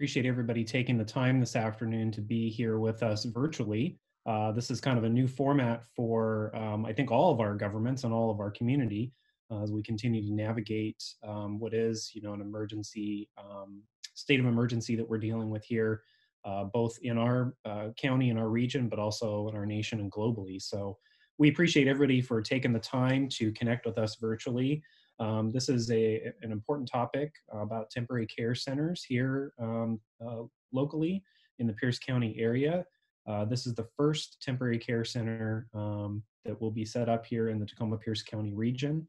appreciate everybody taking the time this afternoon to be here with us virtually. Uh, this is kind of a new format for, um, I think, all of our governments and all of our community uh, as we continue to navigate um, what is, you know, an emergency um, state of emergency that we're dealing with here, uh, both in our uh, county and our region, but also in our nation and globally. So we appreciate everybody for taking the time to connect with us virtually. Um, this is a, an important topic about temporary care centers here um, uh, locally in the Pierce County area. Uh, this is the first temporary care center um, that will be set up here in the Tacoma Pierce County region.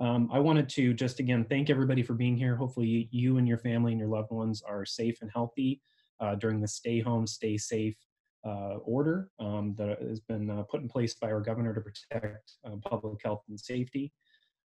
Um, I wanted to just again thank everybody for being here. Hopefully, you and your family and your loved ones are safe and healthy uh, during the stay home, stay safe uh, order um, that has been uh, put in place by our governor to protect uh, public health and safety.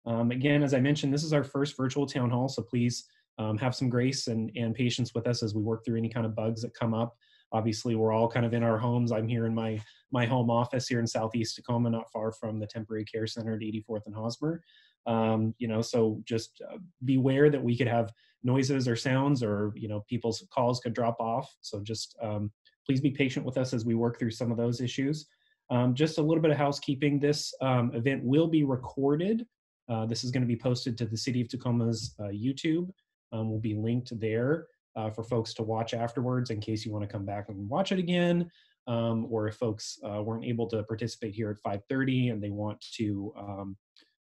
Um, again, as I mentioned, this is our first virtual town hall, so please um, have some grace and, and patience with us as we work through any kind of bugs that come up. Obviously, we're all kind of in our homes. I'm here in my my home office here in Southeast Tacoma, not far from the Temporary Care Center at 84th and Hosmer. Um, you know, so just uh, beware that we could have noises or sounds, or you know, people's calls could drop off. So just um, please be patient with us as we work through some of those issues. Um, just a little bit of housekeeping. This um, event will be recorded uh, this is going to be posted to the City of Tacoma's uh, YouTube. Um, will be linked there uh, for folks to watch afterwards in case you want to come back and watch it again. Um, or if folks uh, weren't able to participate here at 5.30 and they want to um,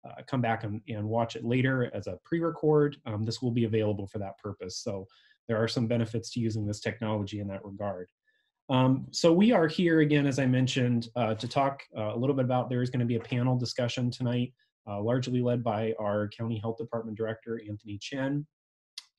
uh, come back and, and, watch it later as a pre-record, um, this will be available for that purpose. So there are some benefits to using this technology in that regard. Um, so we are here again, as I mentioned, uh, to talk uh, a little bit about, there is going to be a panel discussion tonight uh, largely led by our County Health Department Director, Anthony Chen.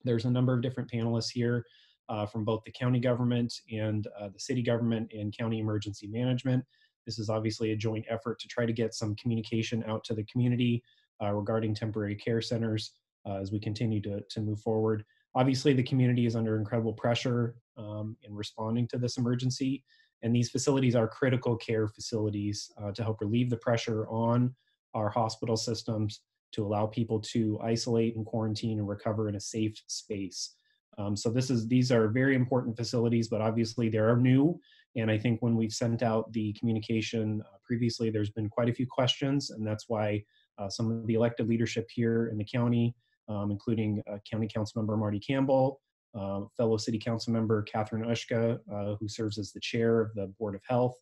There's a number of different panelists here uh, from both the county government and uh, the city government and county emergency management. This is obviously a joint effort to try to get some communication out to the community uh, regarding temporary care centers uh, as we continue to, to move forward. Obviously, the community is under incredible pressure um, in responding to this emergency, and these facilities are critical care facilities uh, to help relieve the pressure on our hospital systems to allow people to isolate and quarantine and recover in a safe space. Um, so this is these are very important facilities, but obviously they are new. And I think when we've sent out the communication uh, previously, there's been quite a few questions, and that's why uh, some of the elected leadership here in the county, um, including uh, County Council Member Marty Campbell, uh, fellow City Council Member Catherine Ushka, uh, who serves as the chair of the Board of Health,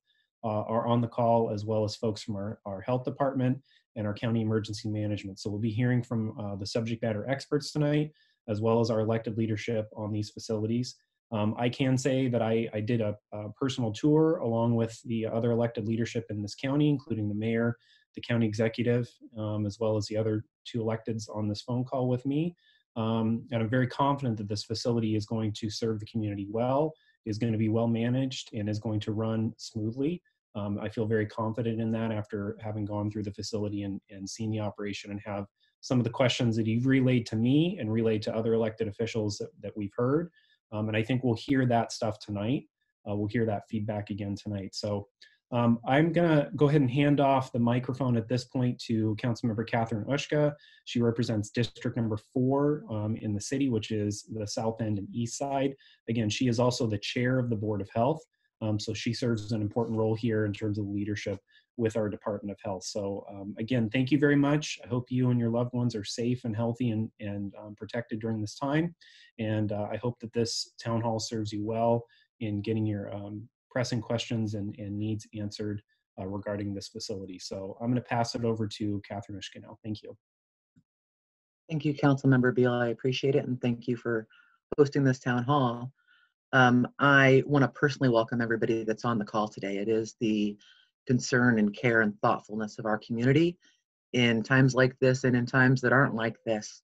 uh, are on the call, as well as folks from our, our health department and our county emergency management. So we'll be hearing from uh, the subject matter experts tonight, as well as our elected leadership on these facilities. Um, I can say that I, I did a, a, personal tour along with the other elected leadership in this county, including the mayor, the county executive, um, as well as the other two electeds on this phone call with me. Um, and I'm very confident that this facility is going to serve the community well, is going to be well managed, and is going to run smoothly. Um, I feel very confident in that after having gone through the facility and, and seen the operation and have some of the questions that you've relayed to me and relayed to other elected officials that, that we've heard. Um, and I think we'll hear that stuff tonight. Uh, we'll hear that feedback again tonight. So um, I'm going to go ahead and hand off the microphone at this point to Councilmember Catherine Ushka. She represents District Number Four um, in the city, which is the South End and East Side. Again, she is also the chair of the Board of Health. Um, so she serves an important role here in terms of leadership with our Department of Health. So um, again, thank you very much. I hope you and your loved ones are safe and healthy and, and um, protected during this time. And uh, I hope that this town hall serves you well in getting your um, pressing questions and, and needs answered uh, regarding this facility. So I'm going to pass it over to Catherine Ushkinel. Thank you. Thank you, Council Member Beale. I appreciate it. And thank you for hosting this town hall. Um, I want to personally welcome everybody that's on the call today. It is the concern and care and thoughtfulness of our community in times like this and in times that aren't like this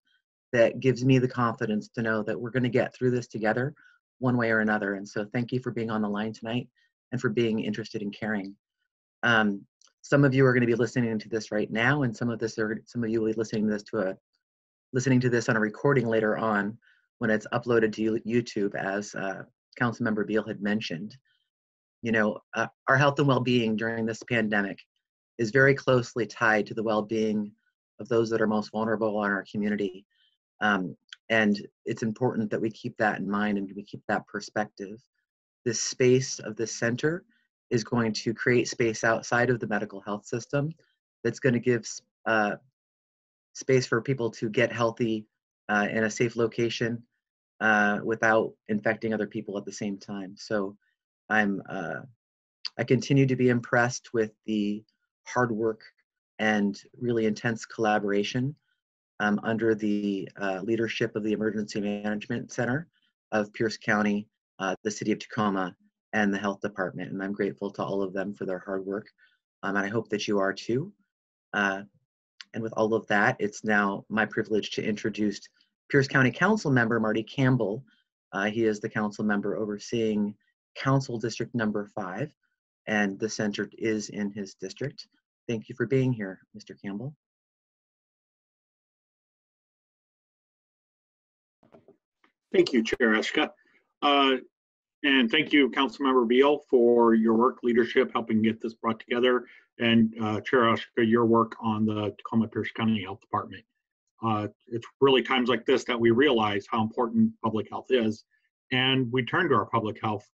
that gives me the confidence to know that we're going to get through this together one way or another. And so thank you for being on the line tonight and for being interested in caring. Um, some of you are going to be listening to this right now, and some of this are some of you will be listening to this to a listening to this on a recording later on when it's uploaded to YouTube, as uh, Councilmember Beale had mentioned. You know, uh, our health and well-being during this pandemic is very closely tied to the well-being of those that are most vulnerable in our community. Um, And it's important that we keep that in mind and we keep that perspective. This space of this center is going to create space outside of the medical health system that's going to give uh, space for people to get healthy uh, in a safe location uh, without infecting other people at the same time. So I'm uh, I continue to be impressed with the hard work and really intense collaboration um, under the uh, leadership of the Emergency Management Center of Pierce County, uh, the City of Tacoma, and the Health Department. And I'm grateful to all of them for their hard work. Um, and I hope that you are too. Uh, and with all of that, it's now my privilege to introduce Pierce County Council member Marty Campbell. Uh, he is the council member overseeing Council District Number Five, and the center is in his district. Thank you for being here, Mr. Campbell. Thank you, Chair Ushka. Uh, and thank you, Councilmember Beale, for your work, leadership, helping get this brought together, and uh, Chair Ushka, your work on the Tacoma Pierce County Health Department. Uh, it's really times like this that we realize how important public health is, and we turn to our public health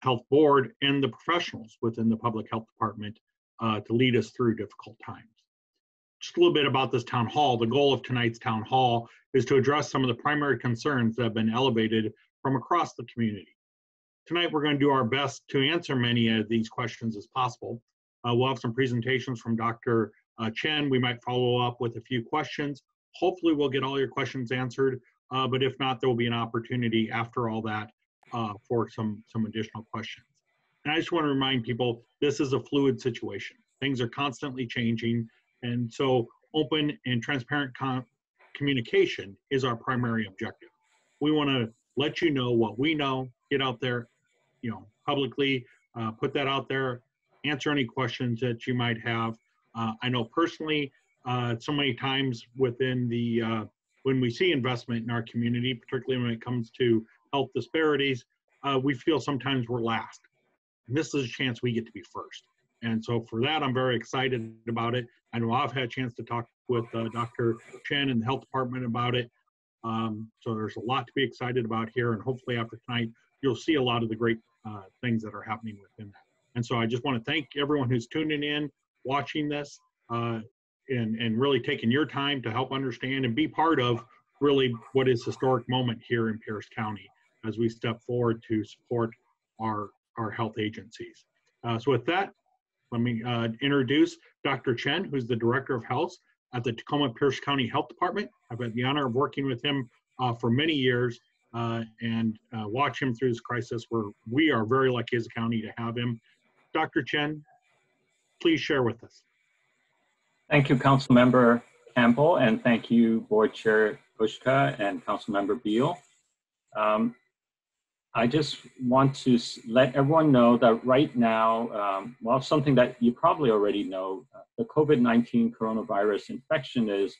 health board and the professionals within the public health department uh, to lead us through difficult times. Just a little bit about this town hall. The goal of tonight's town hall is to address some of the primary concerns that have been elevated from across the community. Tonight, we're going to do our best to answer many of these questions as possible. Uh, we'll have some presentations from Dr. Uh, Chen. We might follow up with a few questions. Hopefully, we'll get all your questions answered, uh, but if not, there will be an opportunity after all that uh, for some, some additional questions. And I just want to remind people, this is a fluid situation. Things are constantly changing. And so open and transparent communication is our primary objective. We want to let you know what we know, get out there, you know, publicly, uh, put that out there, answer any questions that you might have. Uh, I know personally, uh, so many times within the, uh, when we see investment in our community, particularly when it comes to health disparities, uh, we feel sometimes we're last. And this is a chance we get to be first. And so for that, I'm very excited about it. I know I've had a chance to talk with uh, Dr. Chen and the health department about it. Um, so there's a lot to be excited about here. And hopefully after tonight, you'll see a lot of the great uh, things that are happening within that. And so I just want to thank everyone who's tuning in, watching this, uh, and, and really taking your time to help understand and be part of really what is historic moment here in Pierce County as we step forward to support our, our health agencies. Uh, so with that, let me uh, introduce Dr. Chen, who's the Director of Health at the Tacoma Pierce County Health Department. I've had the honor of working with him uh, for many years uh, and uh, watch him through this crisis where we are very lucky as a county to have him. Dr. Chen, please share with us. Thank you, Council Member Campbell, and thank you, Board Chair Ushka and Council Member Beale. Um, I just want to let everyone know that right now, um, well, something that you probably already know, uh, the COVID-19 coronavirus infection is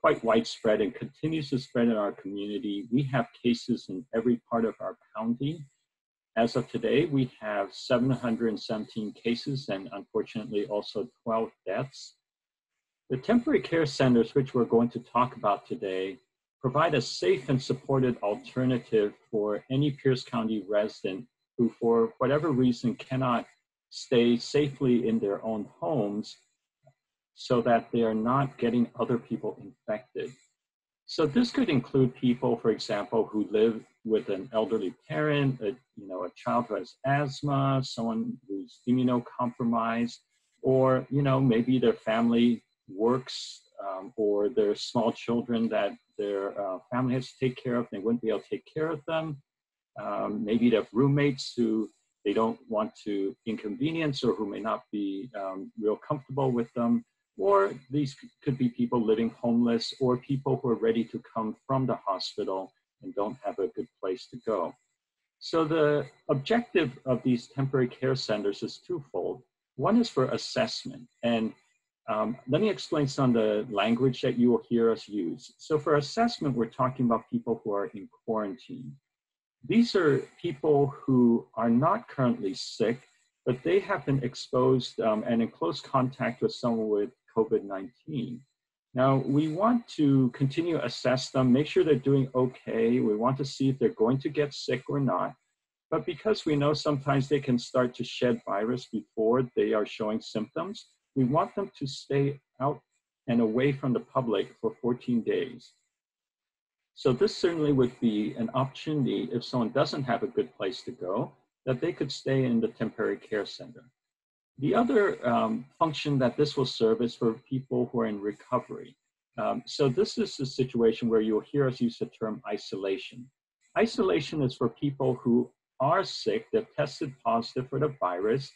quite widespread and continues to spread in our community. We have cases in every part of our county. As of today, we have 717 cases and unfortunately also 12 deaths. The temporary care centers, which we're going to talk about today, provide a safe and supported alternative for any Pierce County resident who, for whatever reason, cannot stay safely in their own homes so that they are not getting other people infected. So this could include people, for example, who live with an elderly parent, a, you know, a child who has asthma, someone who's immunocompromised, or you know, maybe their family works um, or their small children that their uh, family has to take care of, they wouldn't be able to take care of them. Um, maybe they have roommates who they don't want to inconvenience or who may not be um, real comfortable with them. Or these could be people living homeless or people who are ready to come from the hospital and don't have a good place to go. So the objective of these temporary care centers is twofold. One is for assessment, and um, let me explain some of the language that you will hear us use. So for assessment, we're talking about people who are in quarantine. These are people who are not currently sick, but they have been exposed um, and in close contact with someone with COVID-19. Now, we want to continue assess them, make sure they're doing okay. We want to see if they're going to get sick or not. But because we know sometimes they can start to shed virus before they are showing symptoms, we want them to stay out and away from the public for 14 days. So this certainly would be an opportunity if someone doesn't have a good place to go, that they could stay in the temporary care center. The other um, function that this will serve is for people who are in recovery. Um, so this is a situation where you'll hear us use the term isolation. Isolation is for people who are sick, they've tested positive for the virus,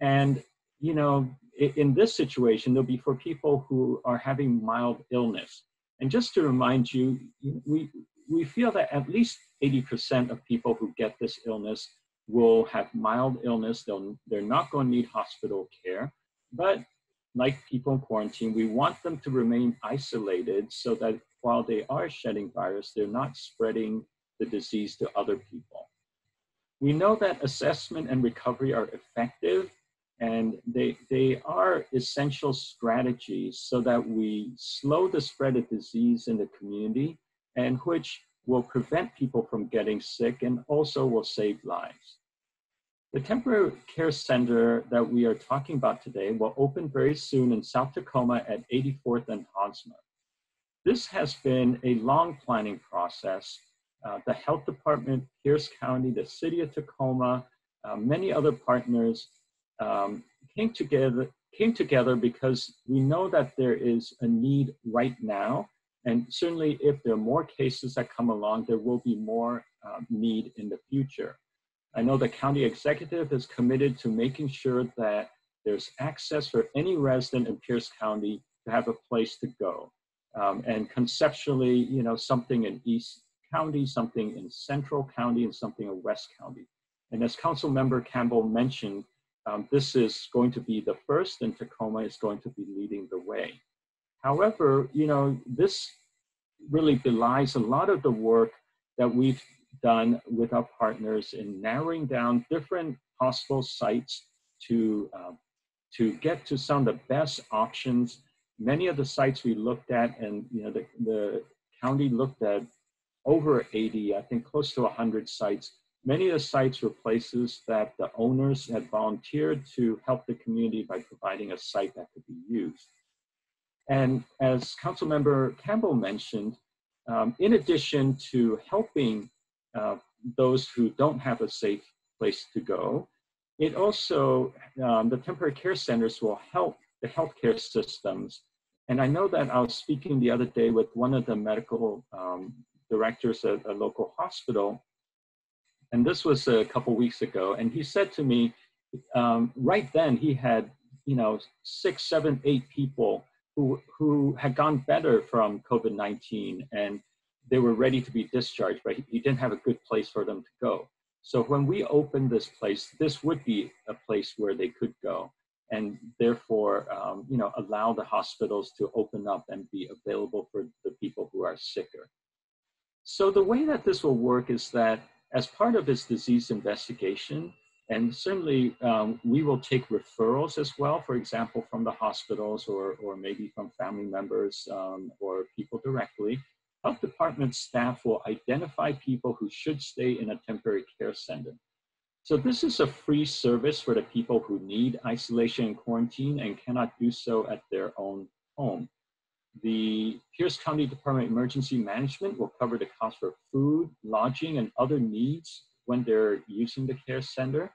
and you know, in this situation, they'll be for people who are having mild illness. And just to remind you, we, we feel that at least 80% of people who get this illness will have mild illness. They'll, they're not going to need hospital care. But like people in quarantine, we want them to remain isolated so that while they are shedding virus, they're not spreading the disease to other people. We know that assessment and recovery are effective and they, they are essential strategies so that we slow the spread of disease in the community and which will prevent people from getting sick and also will save lives. The temporary care center that we are talking about today will open very soon in South Tacoma at 84th and Hosmer. This has been a long planning process. Uh, the health department, Pierce County, the city of Tacoma, uh, many other partners um, came together came together because we know that there is a need right now and certainly if there are more cases that come along, there will be more uh, need in the future. I know the county executive is committed to making sure that there's access for any resident in Pierce County to have a place to go. Um, and conceptually, you know, something in East County, something in Central County, and something in West County. And as Council Member Campbell mentioned, um, this is going to be the first, and Tacoma is going to be leading the way. However, you know, this really belies a lot of the work that we've done with our partners in narrowing down different possible sites to, uh, to get to some of the best options. Many of the sites we looked at, and you know, the, the county looked at over 80, I think close to 100 sites. Many of the sites were places that the owners had volunteered to help the community by providing a site that could be used. And as Councilmember Campbell mentioned, um, in addition to helping uh, those who don't have a safe place to go, it also, um, the temporary care centers will help the healthcare systems. And I know that I was speaking the other day with one of the medical um, directors at a local hospital, and this was a couple weeks ago, and he said to me, um, right then he had, you know, six, seven, eight people who, who had gone better from COVID 19 and they were ready to be discharged, but he, he didn't have a good place for them to go. So when we opened this place, this would be a place where they could go and therefore, um, you know, allow the hospitals to open up and be available for the people who are sicker. So the way that this will work is that as part of this disease investigation, and certainly um, we will take referrals as well, for example, from the hospitals or, or maybe from family members um, or people directly. Health department staff will identify people who should stay in a temporary care center. So this is a free service for the people who need isolation and quarantine and cannot do so at their own home. The Pierce County Department of Emergency Management will cover the cost for food, lodging, and other needs when they're using the care center.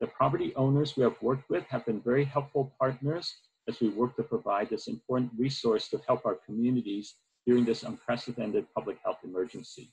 The property owners we have worked with have been very helpful partners as we work to provide this important resource to help our communities during this unprecedented public health emergency.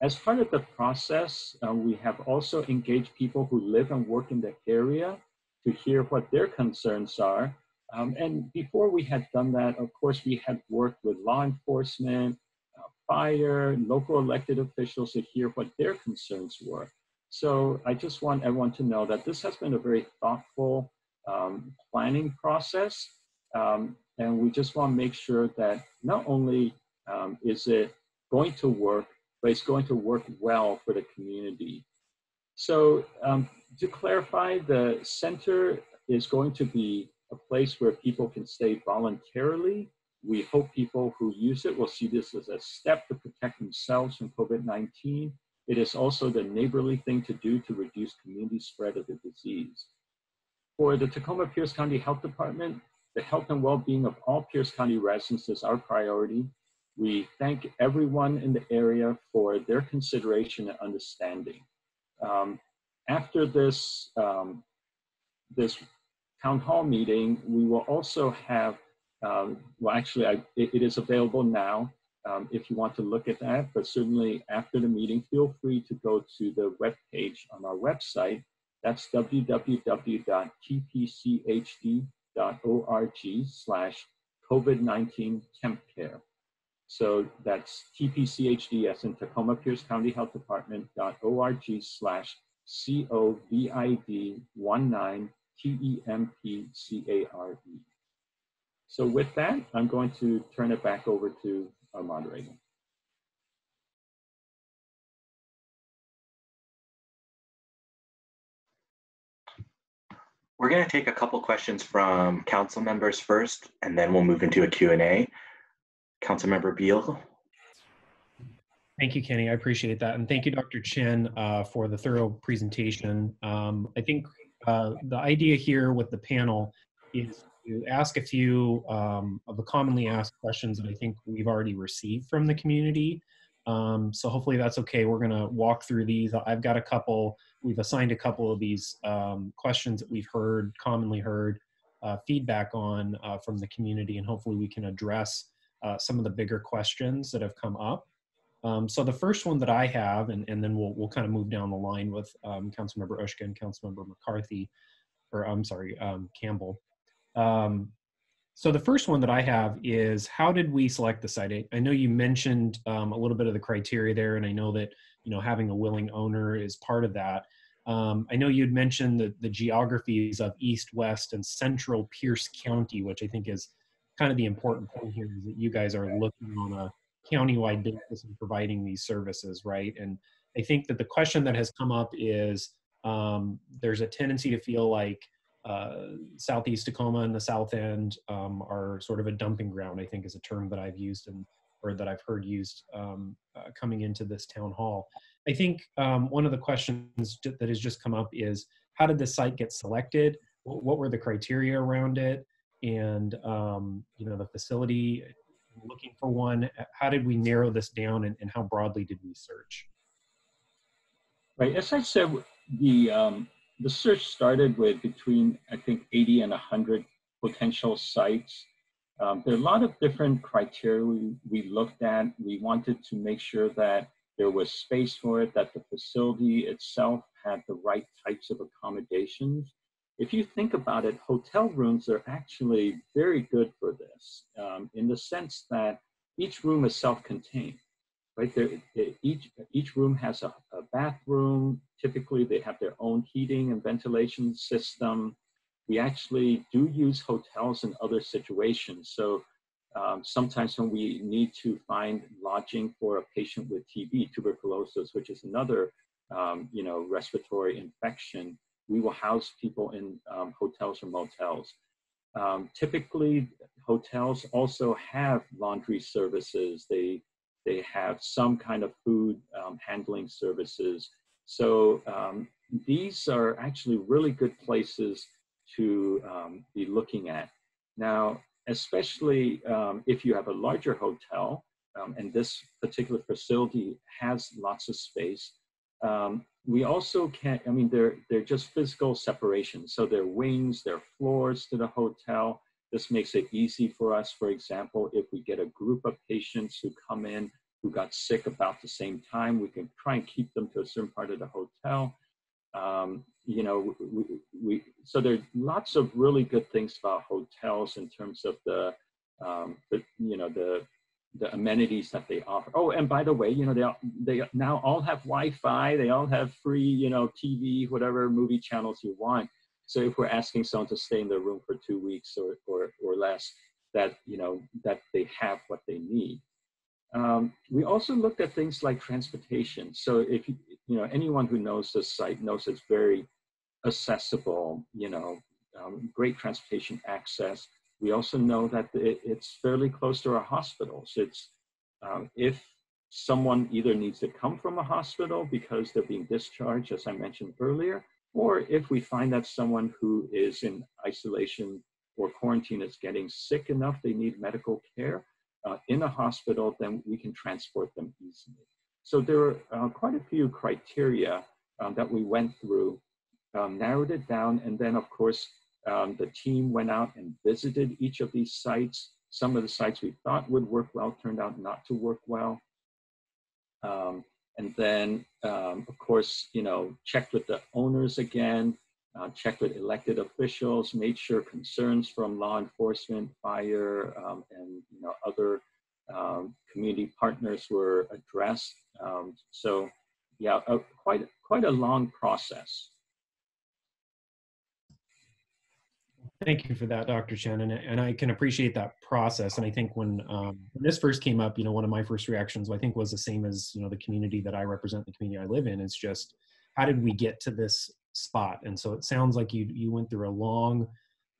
As part of the process, uh, we have also engaged people who live and work in the area to hear what their concerns are. Um, and before we had done that, of course, we had worked with law enforcement, uh, fire, local elected officials to hear what their concerns were. So I just want everyone to know that this has been a very thoughtful um, planning process. Um, and we just want to make sure that not only um, is it going to work, but it's going to work well for the community. So um, to clarify, the center is going to be a place where people can stay voluntarily We hope people who use it will see this as a step to protect themselves from COVID-19. It is also the neighborly thing to do to reduce community spread of the disease. For the Tacoma Pierce County Health Department, the health and well-being of all Pierce County residents is our priority. We thank everyone in the area for their consideration and understanding. Um, after this, um, this town hall meeting, we will also have um, well, actually, I, it, it is available now um, if you want to look at that, but certainly after the meeting, feel free to go to the web page on our website. That's www.tpchd.org slash COVID-19 temp care. So that's TPCHD as in Tacoma Pierce County Health Department.org slash COVID-19 T-E-M-P-C-A-R-E. So with that, I'm going to turn it back over to our moderator. We're going to take a couple questions from council members first, and then we'll move into a Q&A. Councilmember Beale. Thank you, Kenny. I appreciate that. And thank you, Dr. Chen, uh, for the thorough presentation. Um, I think uh, the idea here with the panel is to ask a few um, of the commonly asked questions that I think we've already received from the community. Um, so hopefully that's okay. We're going to walk through these. I've got a couple, we've assigned a couple of these um, questions that we've heard, commonly heard uh, feedback on uh, from the community, and hopefully we can address uh, some of the bigger questions that have come up. Um, so the first one that I have, and, and then we'll, we'll kind of move down the line with um, Councilmember Ushka and Councilmember McCarthy, or I'm sorry, um, Campbell. Um, so the first one that I have is how did we select the site? I know you mentioned um, a little bit of the criteria there, and I know that you know having a willing owner is part of that. Um, I know you'd mentioned the, the geographies of East, West, and Central Pierce County, which I think is kind of the important point here is that you guys are looking on a countywide basis in providing these services, right? And I think that the question that has come up is um, there's a tendency to feel like uh, Southeast Tacoma and the South End um, are sort of a dumping ground, I think is a term that I've used and or that I've heard used um, uh, coming into this town hall. I think um, one of the questions that has just come up is how did the site get selected? What were the criteria around it? And um, you know the facility, looking for one. How did we narrow this down, and, and how broadly did we search? Right, as I said, the um, the search started with between, I think, 80 and 100 potential sites. Um, there are a lot of different criteria we, we looked at. We wanted to make sure that there was space for it, that the facility itself had the right types of accommodations. If you think about it, hotel rooms are actually very good for this um, in the sense that each room is self-contained right? There, each, each room has a, a, bathroom. Typically, they have their own heating and ventilation system. We actually do use hotels in other situations. So um, sometimes when we need to find lodging for a patient with TB, tuberculosis, which is another, um, you know, respiratory infection, we will house people in um, hotels or motels. Um, typically, hotels also have laundry services. They they have some kind of food um, handling services. So um, these are actually really good places to um, be looking at. Now, especially um, if you have a larger hotel, and this particular facility has lots of space, um, we also can't, I mean, they're, they're just physical separation. So there are wings, there are floors to the hotel, this makes it easy for us, for example, if we get a group of patients who come in who got sick about the same time, we can try and keep them to a certain part of the hotel. Um, you know, we, we, so there's lots of really good things about hotels in terms of the, um, the you know, the, the amenities that they offer. Oh, and by the way, you know, they, they now all have Wi-Fi, they all have free, you know, TV, whatever movie channels you want. So if we're asking someone to stay in their room for two weeks or, or, or less, that, you know, that they have what they need. Um, we also looked at things like transportation. So if you, you know, anyone who knows this site knows it's very accessible, you know, um, great transportation access. We also know that it, it's fairly close to our hospitals. It's um, if someone either needs to come from a hospital because they're being discharged, as I mentioned earlier, or if we find that someone who is in isolation or quarantine is getting sick enough they need medical care uh, in a hospital, then we can transport them easily. So there are uh, quite a few criteria um, that we went through, um, narrowed it down, and then of course um, the team went out and visited each of these sites. Some of the sites we thought would work well turned out not to work well. Um, and then, um, of course, you know, checked with the owners again, uh, checked with elected officials, made sure concerns from law enforcement, fire, um, and you know other um, community partners were addressed. Um, so, yeah, quite quite a long process. Thank you for that, Dr. Chen, and, I can appreciate that process. And I think when, um, when this first came up, you know, one of my first reactions, I think, was the same as you know the community that I represent, the community I live in. Is just how did we get to this spot? And so it sounds like you you went through a long,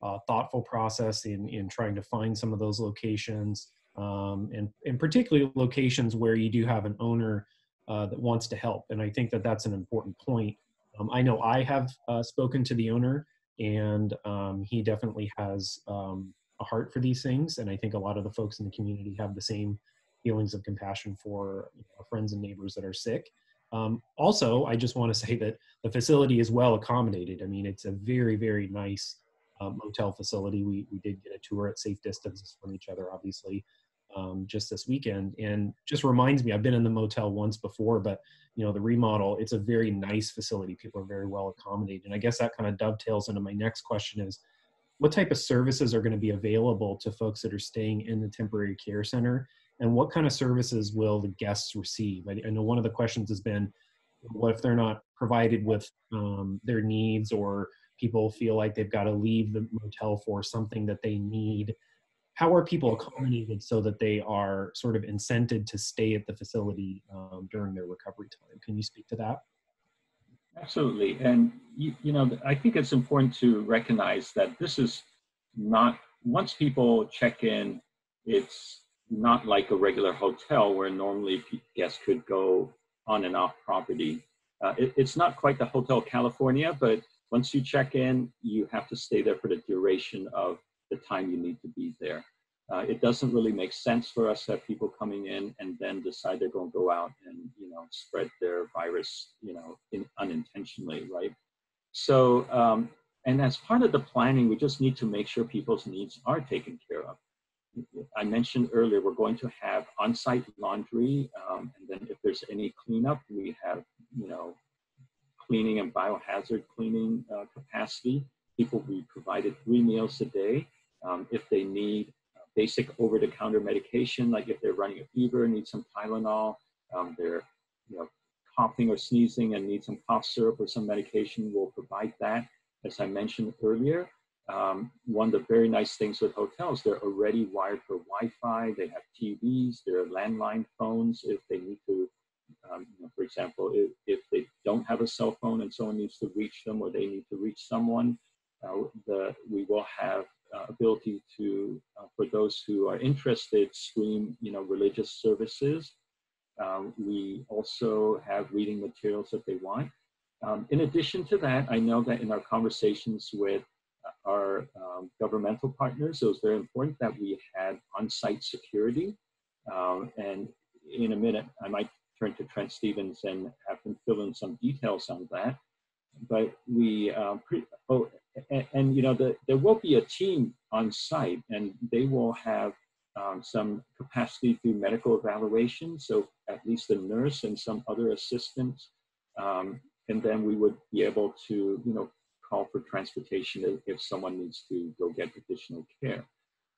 uh, thoughtful process in in trying to find some of those locations, um, and and particularly locations where you do have an owner uh, that wants to help. And I think that that's an important point. Um, I know I have uh, spoken to the owner and um, he definitely has um, a heart for these things. And I think a lot of the folks in the community have the same feelings of compassion for you know, friends and neighbors that are sick. Um, also, I just want to say that the facility is well accommodated. I mean, it's a very, very nice uh, motel facility. We, we did get a tour at safe distances from each other, obviously um, just this weekend and just reminds me i've been in the motel once before but you know the remodel it's a very nice facility. People are very well accommodated and i guess that kind of dovetails into my next question is what type of services are going to be available to folks that are staying in the temporary care center? And what kind of services will the guests receive? I, I know one of the questions has been what if they're not provided with um, their needs or people feel like they've got to leave the motel for something that they need how are people accommodated so that they are sort of incented to stay at the facility um, during their recovery time? Can you speak to that? Absolutely. And, you, you know, I think it's important to recognize that this is not, once people check in, it's not like a regular hotel where normally guests could go on and off property. Uh, it, it's not quite the Hotel California, but once you check in, you have to stay there for the duration of the time you need to be there. Uh, it doesn't really make sense for us to have people coming in and then decide they're going to go out and you know spread their virus you know in, unintentionally, right? So um, and as part of the planning, we just need to make sure people's needs are taken care of. I mentioned earlier we're going to have on-site laundry, um, and then if there's any cleanup, we have you know cleaning and biohazard cleaning uh, capacity. People will be provided three meals a day. Um, if they need basic over-the-counter medication, like if they're running a fever, and need some Tylenol, um, they're you know coughing or sneezing and need some cough syrup or some medication, we'll provide that. As I mentioned earlier, um, one of the very nice things with hotels, they're already wired for Wi-Fi. They have TVs, there are landline phones if they need to. Um, for example, if, if they don't have a cell phone and someone needs to reach them or they need to reach someone, uh, the, we will have uh, ability to, uh, for those who are interested, stream, you know, religious services. Um, we also have reading materials that they want. Um, in addition to that, I know that in our conversations with our um, governmental partners, it was very important that we had on-site security. Um, and in a minute, I might turn to Trent Stevens and have him fill in some details on that. But we, uh, pre- oh, and, and you know, the, there will be a team on site and they will have um, some capacity through medical evaluation. So at least a nurse and some other assistants. Um, and then we would be able to, you know, call for transportation if, someone needs to go get additional care.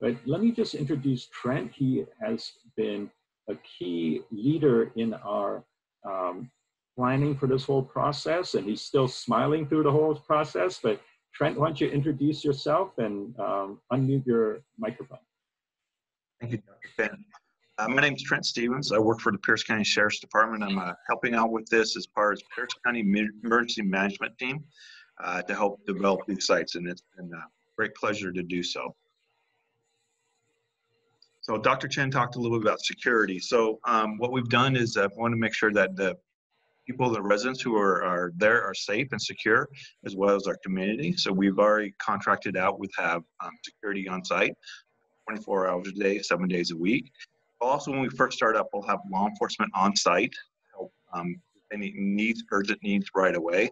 But let me just introduce Trent. He has been a key leader in our um, planning for this whole process, and he's still smiling through the whole process. But Trent, why don't you introduce yourself and um, unmute your microphone? Thank you, Dr. Finn. Uh, my name is Trent Stevens. I work for the Pierce County Sheriff's Department. I'm uh, helping out with this as part of Pierce County Emergency Management Team uh, to help develop these sites, and it's been a great pleasure to do so. So Dr. Chen talked a little bit about security. So um, what we've done is uh, want to make sure that the people, the residents who are, are there are safe and secure, as well as our community. So we've already contracted out with have um, security on site 24 hours a day, seven days a week. Also, when we first start up, we'll have law enforcement on site, help um, any needs, urgent needs right away,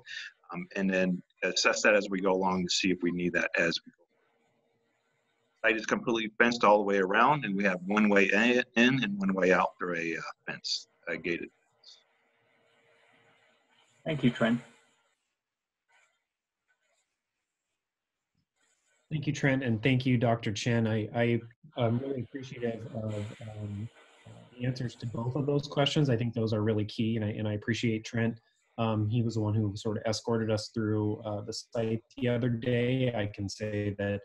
um, and then assess that as we go along to see if we need that as we go. Site is completely fenced all the way around, and we have one way in and one way out through a uh, fence, gated. Thank you, Trent. Thank you, Trent, and thank you, Dr. Chen. I, I am really appreciative of um, uh, the answers to both of those questions. I think those are really key, and I, and I appreciate Trent. Um, he was the one who sort of escorted us through uh, the site the other day. I can say that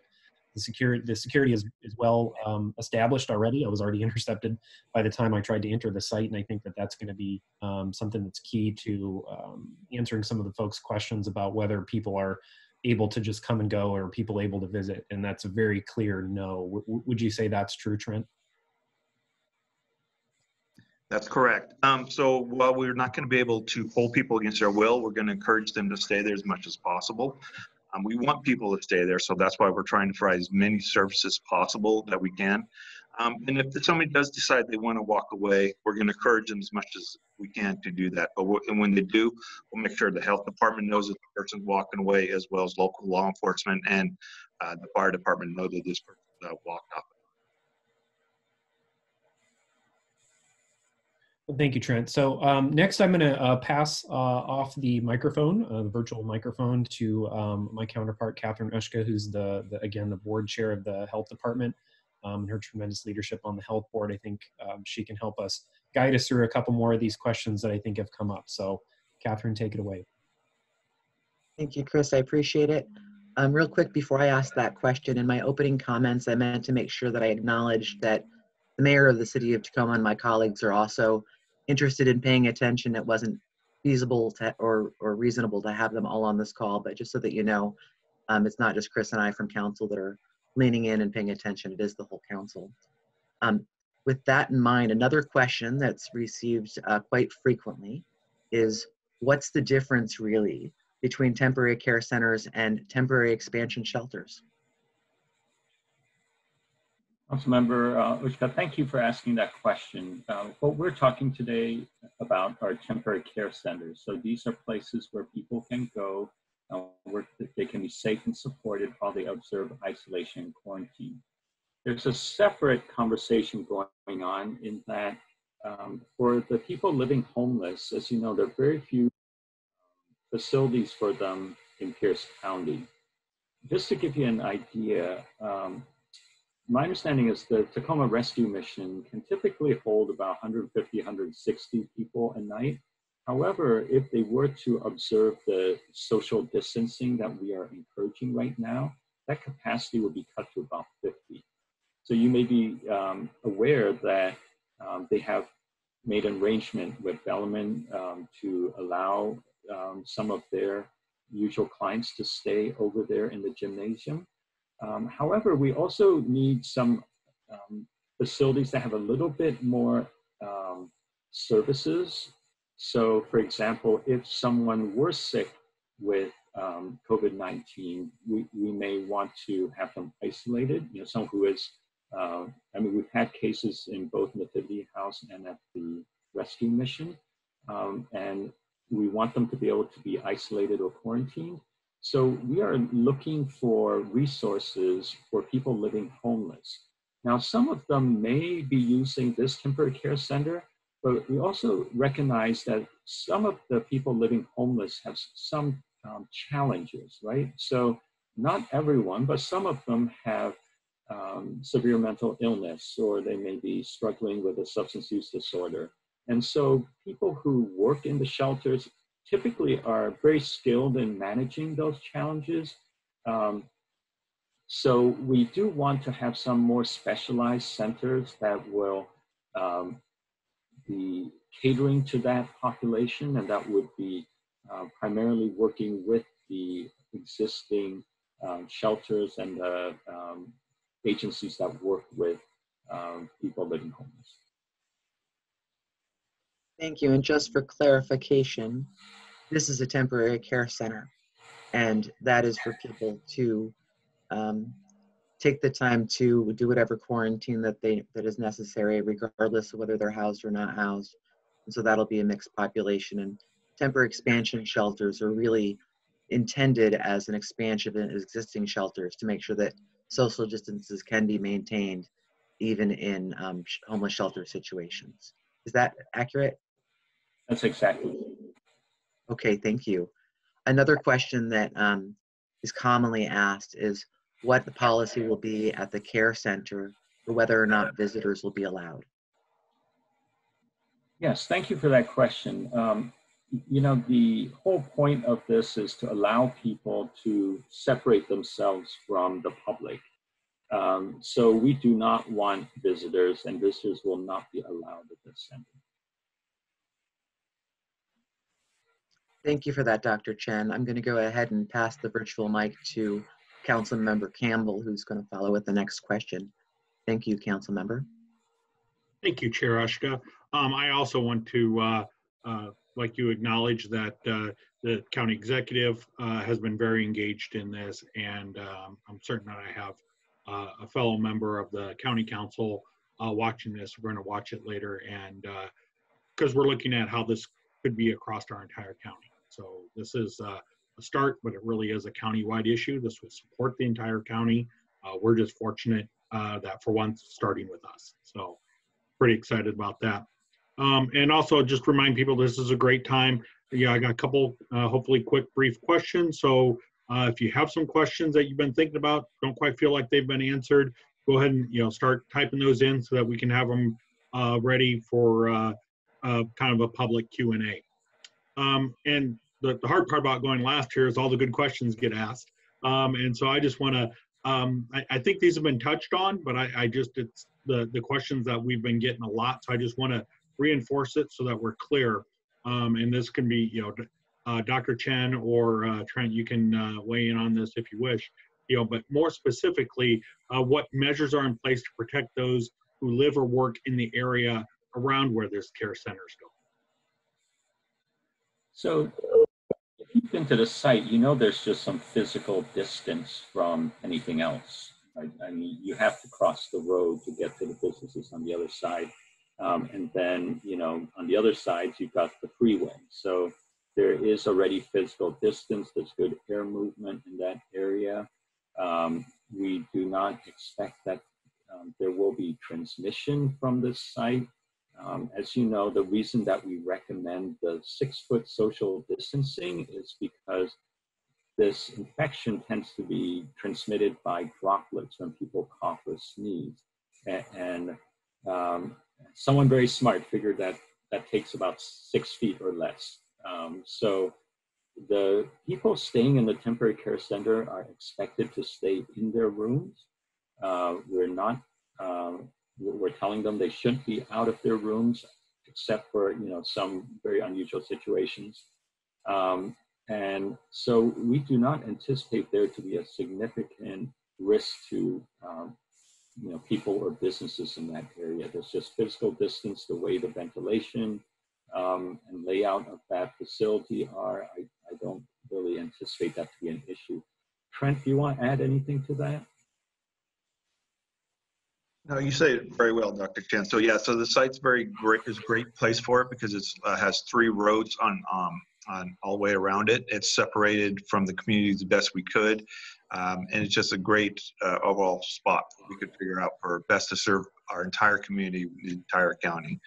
the security the security is, is well um, established already. I was already intercepted by the time I tried to enter the site, and I think that that's going to be um, something that's key to um, answering some of the folks' questions about whether people are able to just come and go or people able to visit, and that's a very clear no. W would you say that's true, Trent? That's correct. Um, so while we're not going to be able to hold people against their will, we're going to encourage them to stay there as much as possible. Um, we want people to stay there, so that's why we're trying to provide as many services possible that we can. Um, and if somebody does decide they want to walk away, we're going to encourage them as much as we can to do that. But and when they do, we'll make sure the health department knows that the person's walking away, as well as local law enforcement and uh, the fire department know that this person uh, walked off. Thank you, Trent. So um, next I'm going to uh, pass uh, off the microphone, uh, the virtual microphone, to um, my counterpart, Catherine Ushka, who's the, the, again, the board chair of the health department. Um, her tremendous leadership on the health board, I think um, she can help us guide us through a couple more of these questions that I think have come up. So Catherine, take it away. Thank you, Chris. I appreciate it. Um, real quick, before I ask that question, in my opening comments, I meant to make sure that I acknowledged that the mayor of the city of Tacoma and my colleagues are also interested in paying attention. It wasn't feasible to, or, or reasonable to have them all on this call, but just so that you know, um, it's not just Chris and I from council that are leaning in and paying attention. It is the whole council. Um, with that in mind, another question that's received uh, quite frequently is what's the difference really between temporary care centers and temporary expansion shelters? Councilmember uh, Ushka, thank you for asking that question. Uh, what we're talking today about are temporary care centers. So these are places where people can go where they can be safe and supported while they observe isolation and quarantine. There's a separate conversation going on in that um, for the people living homeless, as you know, there are very few facilities for them in Pierce County. Just to give you an idea, um, my understanding is the Tacoma Rescue Mission can typically hold about 150, 160 people a night. However, if they were to observe the social distancing that we are encouraging right now, that capacity would be cut to about 50. So you may be um, aware that um, they have made an arrangement with Bellarmine um, to allow um, some of their usual clients to stay over there in the gymnasium. Um, however, we also need some um, facilities that have a little bit more um, services. So, for example, if someone were sick with um, COVID-19, we, we may want to have them isolated. You know, someone who is, uh, I mean, we've had cases in both Nativity House and at the rescue mission, um, and we want them to be able to be isolated or quarantined. So we are looking for resources for people living homeless. Now, some of them may be using this temporary care center, but we also recognize that some of the people living homeless have some um, challenges, right? So not everyone, but some of them have um, severe mental illness, or they may be struggling with a substance use disorder. And so people who work in the shelters typically are very skilled in managing those challenges. Um, so we do want to have some more specialized centers that will um, be catering to that population, and that would be uh, primarily working with the existing um, shelters and the um, agencies that work with um, people living homeless. Thank you. And just for clarification, this is a temporary care center, and that is for people to um, take the time to do whatever quarantine that they that is necessary, regardless of whether they're housed or not housed. And so that'll be a mixed population. And temporary expansion shelters are really intended as an expansion of existing shelters to make sure that social distances can be maintained even in um, homeless shelter situations. Is that accurate? That's exactly. Okay, thank you. Another question that um, is commonly asked is what the policy will be at the care center for whether or not visitors will be allowed. Yes, thank you for that question. Um, you know, the whole point of this is to allow people to separate themselves from the public. Um, so we do not want visitors, and visitors will not be allowed at this center. Thank you for that, Dr. Chen. I'm going to go ahead and pass the virtual mic to Council Member Campbell, who's going to follow with the next question. Thank you, Council Member. Thank you, Chair Ushka. Um, I also want to, uh, uh, like you acknowledge that uh, the county executive uh, has been very engaged in this, and um, I'm certain that I have uh, a fellow member of the county council uh, watching this. We're going to watch it later, and because we're looking at how this could be across our entire county. So this is uh, a start, but it really is a county-wide issue. This would support the entire county. Uh, we're just fortunate uh, that for once, starting with us. So pretty excited about that. Um, and also just remind people this is a great time. Yeah, I got a couple, uh, hopefully quick, brief questions. So uh, if you have some questions that you've been thinking about, don't quite feel like they've been answered, go ahead and you know start typing those in so that we can have them ready for kind of a public Q&A. Um, and the, the hard part about going last here is all the good questions get asked. Um, and so I just want to, um, I, I, think these have been touched on, but I, I, just, it's the, the questions that we've been getting a lot. So I just want to reinforce it so that we're clear. Um, and this can be, you know, uh, Dr. Chen or uh, Trent, you can uh, weigh in on this if you wish, you know, but more specifically, uh, what measures are in place to protect those who live or work in the area around where this care centers go? So if you've been to the site, you know there's just some physical distance from anything else. Right? I mean, you have to cross the road to get to the businesses on the other side. Um, and then, you know, on the other side, you've got the freeway. So there is already physical distance. There's good air movement in that area. Um, we do not expect that um, there will be transmission from this site. Um, as you know, the reason that we recommend the six foot social distancing is because this infection tends to be transmitted by droplets when people cough or sneeze. And, and um, someone very smart figured that that takes about six feet or less. Um, so the people staying in the temporary care center are expected to stay in their rooms. Uh, we're not um, we're telling them they shouldn't be out of their rooms except for you know some very unusual situations. Um, and so we do not anticipate there to be a significant risk to um, you know people or businesses in that area. There's just physical distance the way the ventilation um, and layout of that facility are I, I don't really anticipate that to be an issue. Trent do you want to add anything to that no, you say it very well, Dr. Chen. So yeah, so the site's very great is a great place for it because it uh, has three roads on um, on all the way around it. It's separated from the community the best we could, um, and it's just a great uh, overall spot we could figure out for best to serve our entire community, the entire county.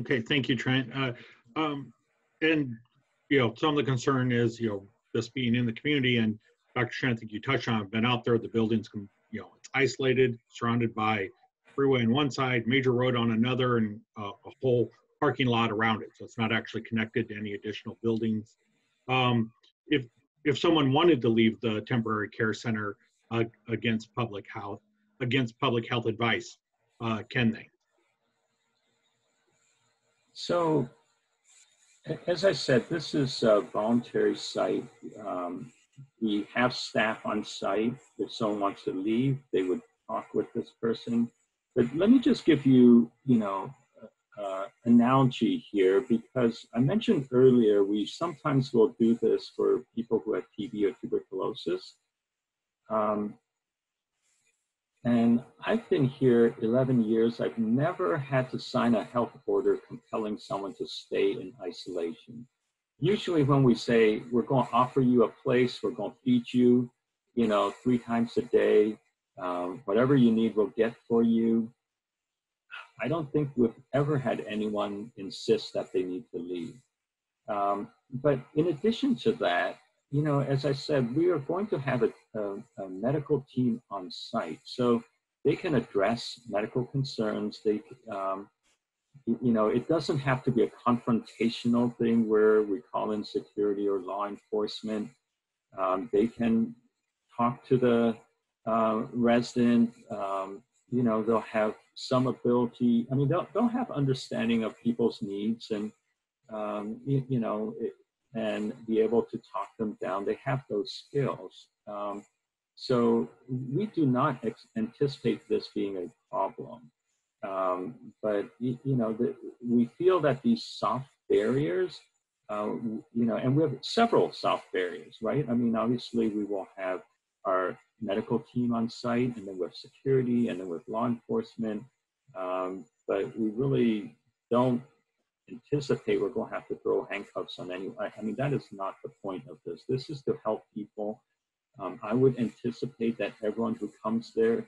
Okay, thank you, Trent. Uh, um, and you know, some of the concern is you know this being in the community and Dr. Chen, I think you touched on, I've been out there, the building's, you know, it's isolated, surrounded by freeway on one side, major road on another, and uh, a whole parking lot around it. So it's not actually connected to any additional buildings. Um, if, if someone wanted to leave the temporary care center uh, against public health, against public health advice, uh, can they? So, as I said, this is a voluntary site. Um, we have staff on site. If someone wants to leave, they would talk with this person. But let me just give you, you know, uh, analogy here because I mentioned earlier we sometimes will do this for people who have TB or tuberculosis. Um, and I've been here 11 years. I've never had to sign a health order compelling someone to stay in isolation. Usually, when we say we're going to offer you a place, we're going to feed you, you know, three times a day, um, whatever you need, we'll get for you. I don't think we've ever had anyone insist that they need to leave. Um, but in addition to that, you know, as I said, we are going to have a, a, a, medical team on site, so they can address medical concerns. They, um, you know, it doesn't have to be a confrontational thing where we call in security or law enforcement. Um, they can talk to the uh, resident. Um, you know, they'll have some ability. I mean, they'll, they'll have understanding of people's needs and, um, you, you, know, it, and be able to talk them down. They have those skills. Um, so we do not ex- anticipate this being a problem. Um, but, you, you know, the, we feel that these soft barriers, uh, you know, and we have several soft barriers, right? I mean, obviously we will have our medical team on site, and then with security, and then with law enforcement. Um, but we really don't anticipate we're going to have to throw handcuffs on anyone. I mean, that is not the point of this. This is to help people. Um, I would anticipate that everyone who comes there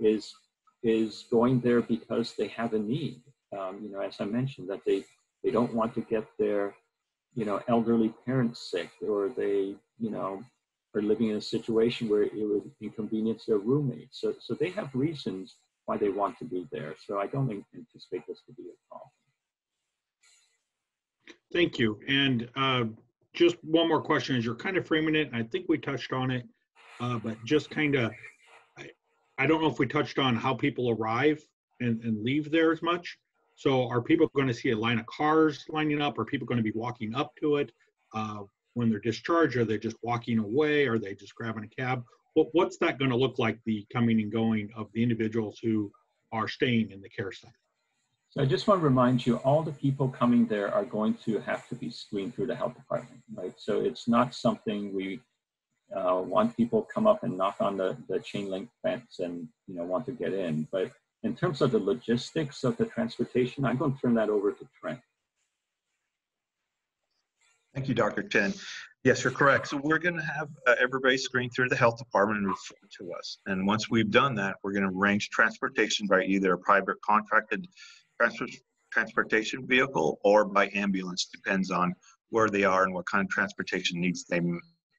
is is going there because they have a need. Um, you know, as I mentioned, that they they don't want to get their you know elderly parents sick, or they you know are living in a situation where it would inconvenience their roommates. So, so they have reasons why they want to be there. So I don't anticipate this to be a problem. Thank you. And uh, just one more question as you're kind of framing it, I think we touched on it, uh, but just kind of, I, don't know if we touched on how people arrive and, and leave there as much. So are people going to see a line of cars lining up? Are people going to be walking up to it? Uh, when they're discharged? Are they just walking away? Are they just grabbing a cab? What, what's that going to look like, the coming and going of the individuals who are staying in the care center? So I just want to remind you, all the people coming there are going to have to be screened through the health department, right? So it's not something we uh, want people come up and knock on the, the chain link fence and you know want to get in. But in terms of the logistics of the transportation, I'm going to turn that over to Trent. Thank you, Dr. Chen. Yes, you're correct. So we're going to have uh, everybody screened through the health department and refer to us. And once we've done that, we're going to arrange transportation by either a private contracted transport, transportation vehicle or by ambulance, depends on where they are and what kind of transportation needs they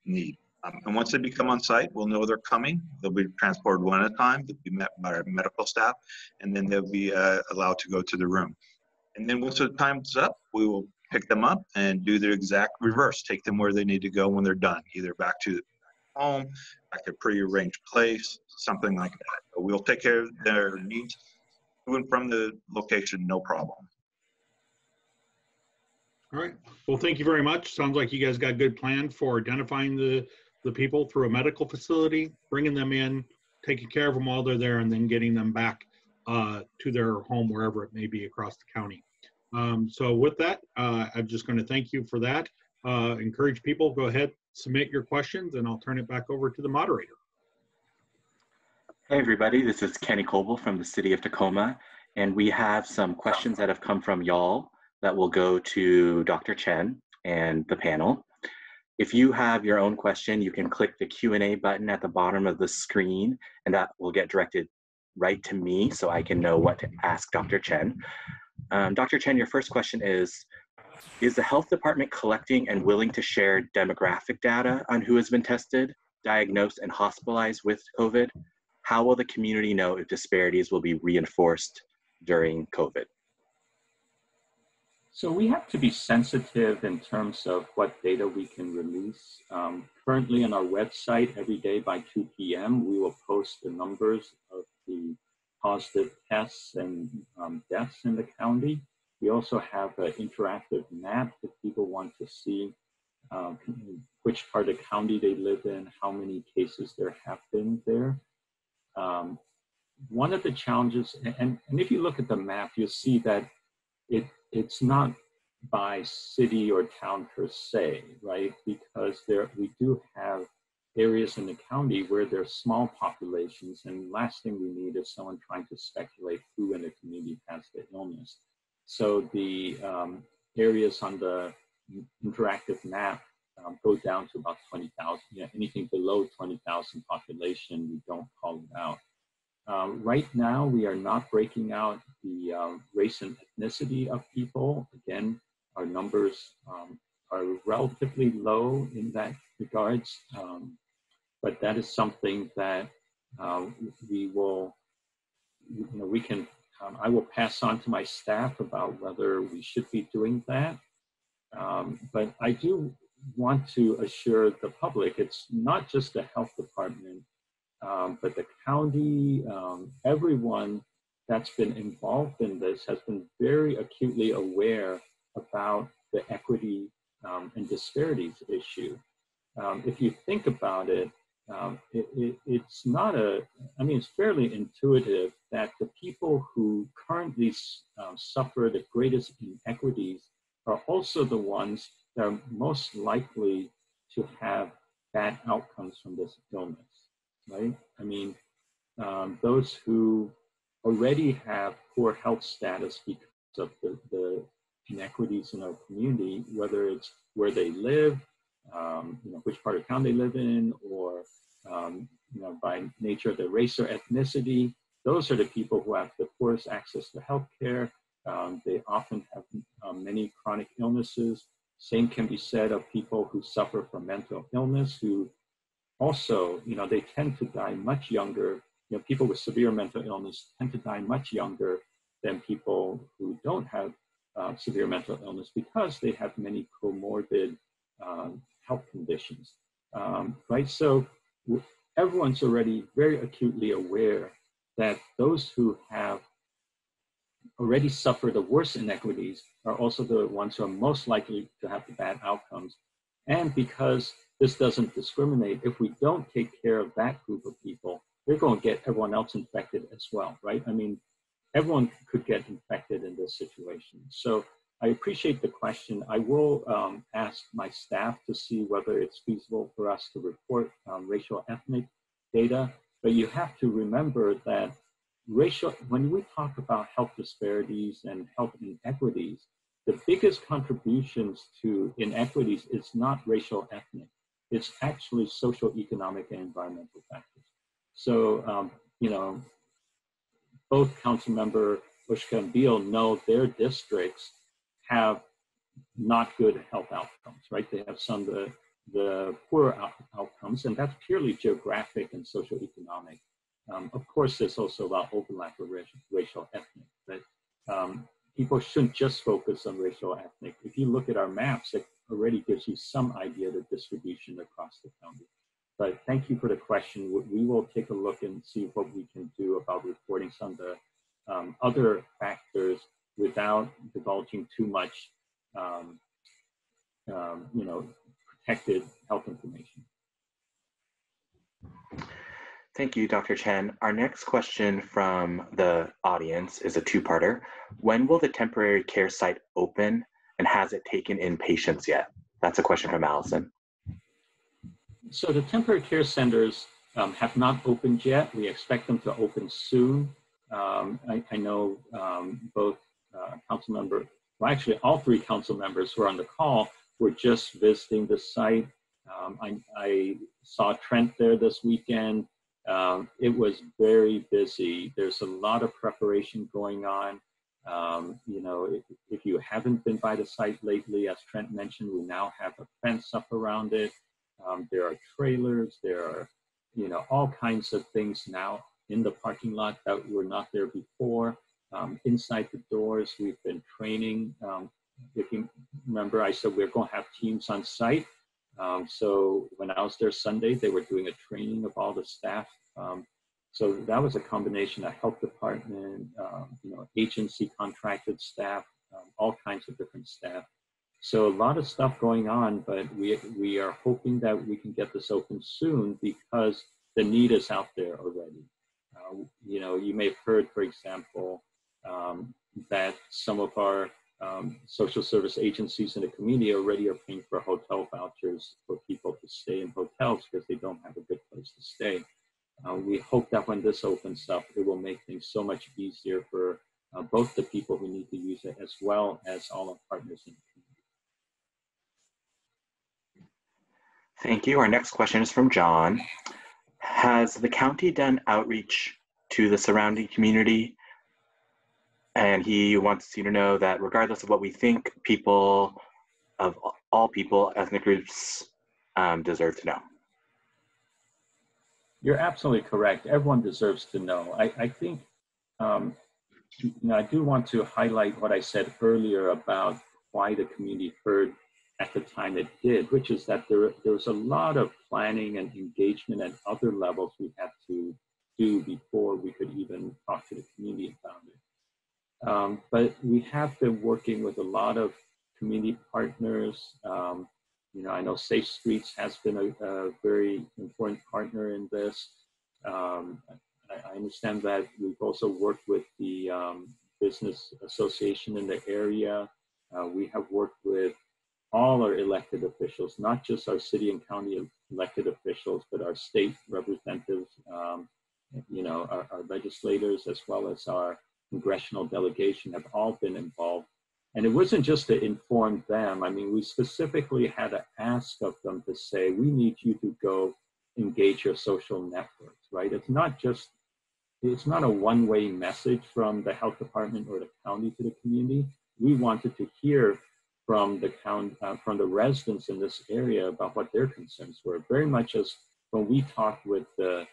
need. And once they become on site, we'll know they're coming. They'll be transported one at a time. They'll be met by our medical staff, and then they'll be uh, allowed to go to the room. And then once the time's up, we will pick them up and do the exact reverse, take them where they need to go when they're done, either back to home, back to prearranged place, something like that. But we'll take care of their needs to and from the location, no problem. All right. Well, thank you very much. Sounds like you guys got a good plan for identifying the, the people through a medical facility, bringing them in, taking care of them while they're there, and then getting them back uh, to their home wherever it may be across the county. Um, so with that, uh, I'm just going to thank you for that. Uh, encourage people, go ahead, submit your questions, and I'll turn it back over to the moderator. Hey everybody, this is Kenny Coble from the city of Tacoma, and we have some questions that have come from y'all that will go to Dr. Chen and the panel. If you have your own question, you can click the Q&A button at the bottom of the screen, and that will get directed right to me so I can know what to ask Dr. Chen. Um, Dr. Chen, your first question is, is the health department collecting and willing to share demographic data on who has been tested, diagnosed, and hospitalized with COVID? How will the community know if disparities will be reinforced during COVID? So we have to be sensitive in terms of what data we can release. Um, currently on our website, every day by 2 p.m., we will post the numbers of the positive tests and um, deaths in the county. We also have an interactive map if people want to see uh, which part of the county they live in, how many cases there have been there. Um, one of the challenges, and, and if you look at the map, you'll see that it it's not by city or town per se, right? Because there we do have areas in the county where there's small populations, and last thing we need is someone trying to speculate who in the community has the illness. So the um, areas on the interactive map um, go down to about 20,000. You know, anything below 20,000 population, we don't call it out. Um, right now, we are not breaking out the um, race and ethnicity of people. Again, our numbers um, are relatively low in that regards, um, but that is something that uh, we will, you know, we can, um, I will pass on to my staff about whether we should be doing that. But I do want to assure the public it's not just the health department, um, but the county, um, everyone that's been involved in this has been very acutely aware about the equity um, and disparities issue. Um, if you think about it, um, it, it, it's not a, I mean, it's fairly intuitive that the people who currently um, suffer the greatest inequities are also the ones that are most likely to have bad outcomes from this illness, right? I mean, um, those who already have poor health status because of the, the inequities in our community, whether it's where they live, um, you know, which part of town they live in, or um, you know, by nature of their race or ethnicity. Those are the people who have the poorest access to health care. Um, they often have um, many chronic illnesses. Same can be said of people who suffer from mental illness, who also, you know, they tend to die much younger. You know, people with severe mental illness tend to die much younger than people who don't have uh, severe mental illness because they have many comorbid um, health conditions, um, right? So everyone's already very acutely aware that those who have already suffered the worst inequities are also the ones who are most likely to have the bad outcomes. And because this doesn't discriminate, if we don't take care of that group of people, they're going to get everyone else infected as well, right? I mean, everyone could get infected in this situation. So I appreciate the question. I will um, ask my staff to see whether it's feasible for us to report um, racial ethnic data, but you have to remember that racial, when we talk about health disparities and health inequities, the biggest contributions to inequities is not racial ethnic, it's actually social, economic, and environmental factors. So, um, you know, both council member Ushka and Beale know their districts have not good health outcomes, right? They have some the, the poor out outcomes, and that's purely geographic and social economic. Um, of course, there's also about overlap of racial, racial ethnic, but um, people shouldn't just focus on racial ethnic. If you look at our maps, it already gives you some idea of the distribution across the county. But thank you for the question. We will take a look and see what we can do about reporting some of the um, other factors without divulging too much, um, um, you know, protected health information. Thank you, Dr. Chen. Our next question from the audience is a two-parter. When will the temporary care site open and has it taken in patients yet? That's a question from Allison. So the temporary care centers um, have not opened yet. We expect them to open soon. Um, I, I, know um, both uh, council member, well, actually all three council members who are on the call were just visiting the site. Um, I, I, saw Trent there this weekend. Um, it was very busy. There's a lot of preparation going on. Um, you know, if, if, you haven't been by the site lately, as Trent mentioned, we now have a fence up around it. Um, there are trailers, there are, you know, all kinds of things now in the parking lot that were not there before. Um, inside the doors, we've been training. Um, if you remember, I said we're going to have teams on site. Um, so when I was there Sunday, they were doing a training of all the staff. So that was a combination of health department, um, you know, agency contracted staff, um, all kinds of different staff. So a lot of stuff going on, but we, we are hoping that we can get this open soon because the need is out there already. Uh, you know, you may have heard, for example, um, that some of our um, social service agencies in the community already are paying for hotel vouchers for people to stay in hotels because they don't have a good place to stay. Uh, we hope that when this opens up, it will make things so much easier for uh, both the people who need to use it as well as all our partners in the community. Thank you. Our next question is from John. Has the county done outreach to the surrounding community? And he wants you to know that regardless of what we think, people of all people, ethnic groups um, deserve to know. You're absolutely correct. Everyone deserves to know. I, I think um, you know, I do want to highlight what I said earlier about why the community heard at the time it did, which is that there, there was a lot of planning and engagement at other levels we had to do before we could even talk to the community about it. Um, but we have been working with a lot of community partners. Um, you know, I know Safe Streets has been a, a very important partner in this. Um, I, understand that we've also worked with the um, business association in the area. Uh, we have worked with all our elected officials, not just our city and county elected officials, but our state representatives, um, you know, our, our, legislators, as well as our congressional delegation have all been involved. And it wasn't just to inform them. I mean, we specifically had to ask of them to say, we need you to go engage your social networks, right? It's not just it's not a one-way message from the health department or the county to the community. We wanted to hear from the count, uh, from the residents in this area about what their concerns were. Very much as when we talked with the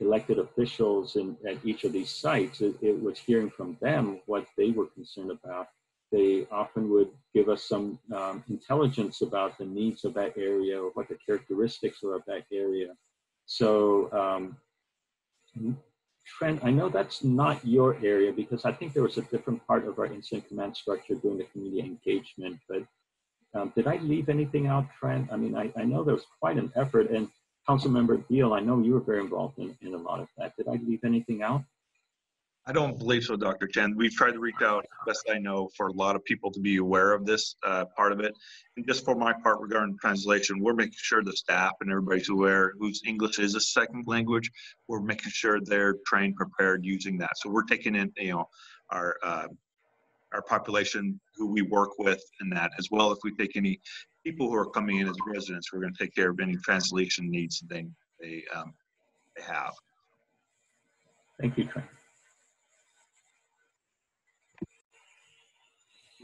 elected officials in, at each of these sites, it, it was hearing from them what they were concerned about. They often would give us some um, intelligence about the needs of that area or what the characteristics are of that area. So um, Trent, I know that's not your area because I think there was a different part of our incident command structure doing the community engagement, but um, did I leave anything out, Trent? I mean, I, I know there was quite an effort and Councilmember Beale, I know you were very involved in, in a lot of that. Did I leave anything out? I don't believe so, Dr. Chen. We've tried to reach out, best I know, for a lot of people to be aware of this uh, part of it. And just for my part regarding translation, we're making sure the staff and everybody's aware whose English is a second language. We're making sure they're trained, prepared using that. So we're taking in, you know, our uh, our population who we work with and that, as well if we take any people who are coming in as residents, we're going to take care of any translation needs they they um, they have. Thank you, Trent.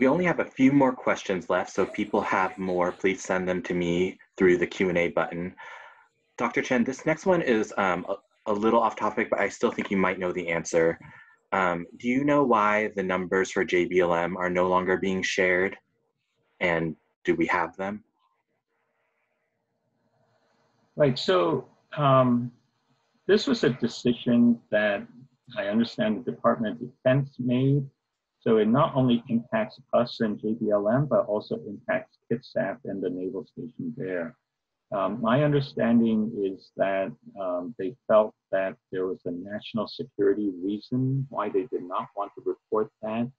We only have a few more questions left, so if people have more, please send them to me through the Q&A button. Dr. Chen, this next one is um, a, a, little off topic, but I still think you might know the answer. Um, do you know why the numbers for JBLM are no longer being shared? And do we have them? Right, so um, this was a decision that I understand the Department of Defense made so it not only impacts us and JBLM, but also impacts Kitsap and the naval station there. Um, my understanding is that um, they felt that there was a national security reason why they did not want to report that.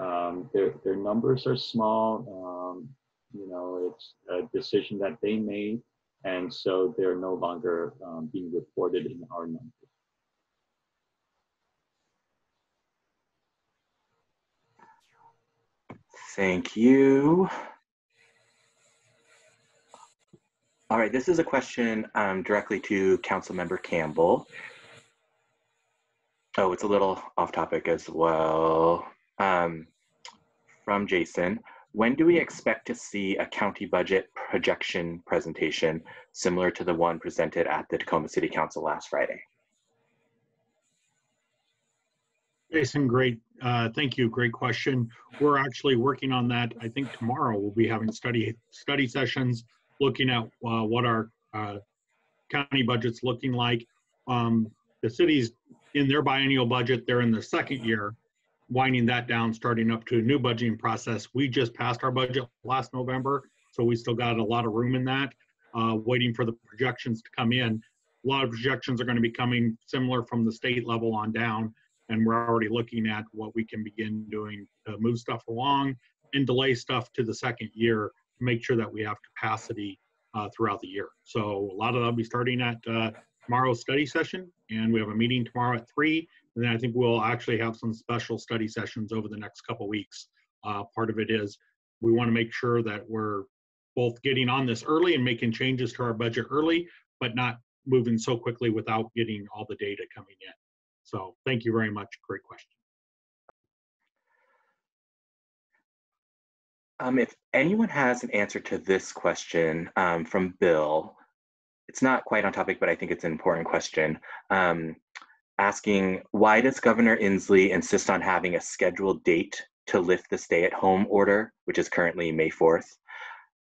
Um, their, their numbers are small. Um, you know, it's a decision that they made. And so they're no longer um, being reported in our numbers. Thank you. All right, this is a question um, directly to Councilmember Campbell. Oh, it's a little off topic as well. Um, from Jason, when do we expect to see a county budget projection presentation similar to the one presented at the Tacoma City Council last Friday? Jason, great. Uh, thank you. Great question. We're actually working on that. I think tomorrow we'll be having study study sessions looking at uh, what our uh, county budget's looking like. Um, the city's in their biennial budget. They're in the second year. winding that down, starting up to a new budgeting process. We just passed our budget last November, so we still got a lot of room in that, uh, waiting for the projections to come in. A lot of projections are going to be coming similar from the state level on down, and we're already looking at what we can begin doing to move stuff along and delay stuff to the second year to make sure that we have capacity uh, throughout the year. So a lot of that will be starting at uh, tomorrow's study session, and we have a meeting tomorrow at three. And then I think we'll actually have some special study sessions over the next couple weeks. Uh, part of it is we want to make sure that we're both getting on this early and making changes to our budget early, but not moving so quickly without getting all the data coming in. So thank you very much. Great question. Um, if anyone has an answer to this question um, from Bill, it's not quite on topic, but I think it's an important question. Um, asking why does Governor Inslee insist on having a scheduled date to lift the stay at home order, which is currently May 4th?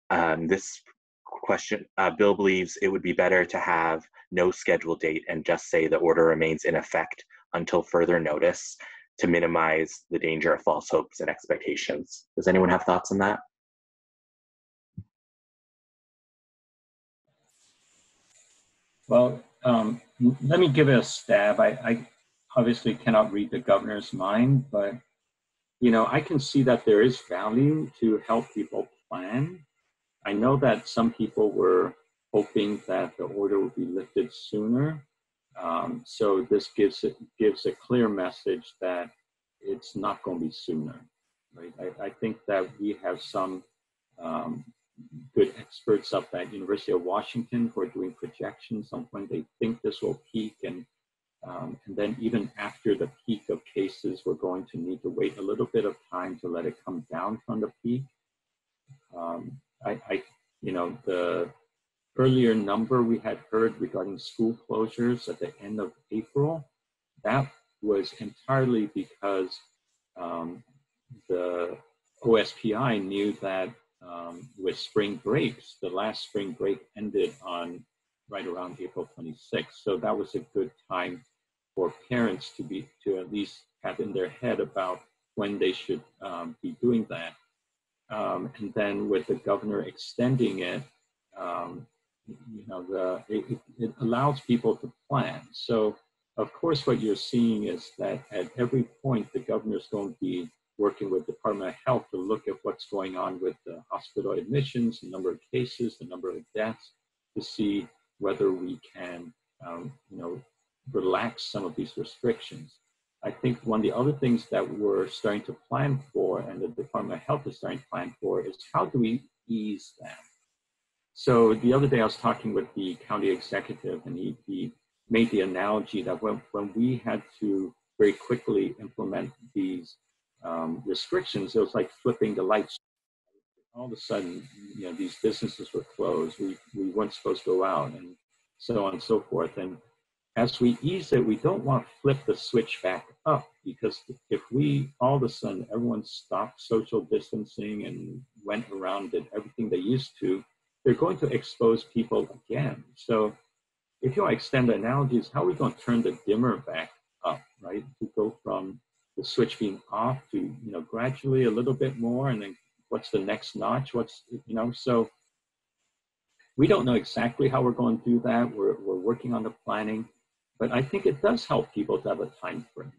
Um, this question, uh, Bill believes it would be better to have no scheduled date and just say the order remains in effect until further notice to minimize the danger of false hopes and expectations. Does anyone have thoughts on that? Well, um, let me give it a stab. I, I obviously cannot read the governor's mind, but you know, I can see that there is value to help people plan. I know that some people were hoping that the order would be lifted sooner. Um, so this gives it gives a clear message that it's not going to be sooner. Right? I, I think that we have some um, good experts up at University of Washington who are doing projections on when they think this will peak and um, and then even after the peak of cases, we're going to need to wait a little bit of time to let it come down from the peak. Um, I, I, you know, the earlier number we had heard regarding school closures at the end of April, that was entirely because um, the OSPI knew that um, with spring breaks, the last spring break ended on right around April 26th. So that was a good time for parents to be to at least have in their head about when they should um, be doing that. Um, and then with the governor extending it, um, you know, the, it, it allows people to plan. So of course, what you're seeing is that at every point, the governor is going to be working with Department of Health to look at what's going on with the hospital admissions, the number of cases, the number of deaths, to see whether we can, um, you know, relax some of these restrictions. I think one of the other things that we're starting to plan for, and the Department of Health is starting to plan for, is how do we ease that? So the other day I was talking with the county executive, and he, he made the analogy that when, when we had to very quickly implement these um, restrictions, it was like flipping the lights. All of a sudden, you know, these businesses were closed. We, we weren't supposed to go out and so on and so forth. And as we ease it, we don't want to flip the switch back up because if we all of a sudden everyone stopped social distancing and went around did everything they used to, they're going to expose people again. So if you want to extend the analogies, how are we going to turn the dimmer back up, right? To go from the switch being off to, you know, gradually a little bit more, and then what's the next notch? What's, you know, so we don't know exactly how we're going to do that. We're, we're working on the planning, but I think it does help people to have a time frame.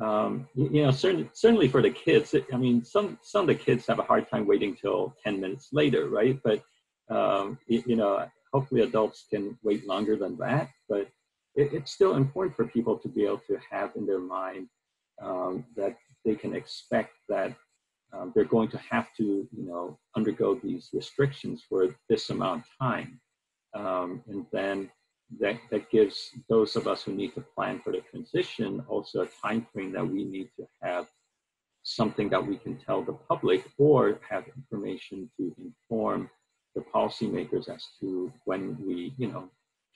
Um, you, know, certainly, certainly for the kids, I mean, some, some of the kids have a hard time waiting till 10 minutes later, right? But, um, you, you know, hopefully adults can wait longer than that, but it, it's still important for people to be able to have in their mind um, that they can expect that um, they're going to have to, you know, undergo these restrictions for this amount of time. Um, and then that, that gives those of us who need to plan for the transition also a time frame that we need to have something that we can tell the public or have information to inform the policymakers as to when we, you know,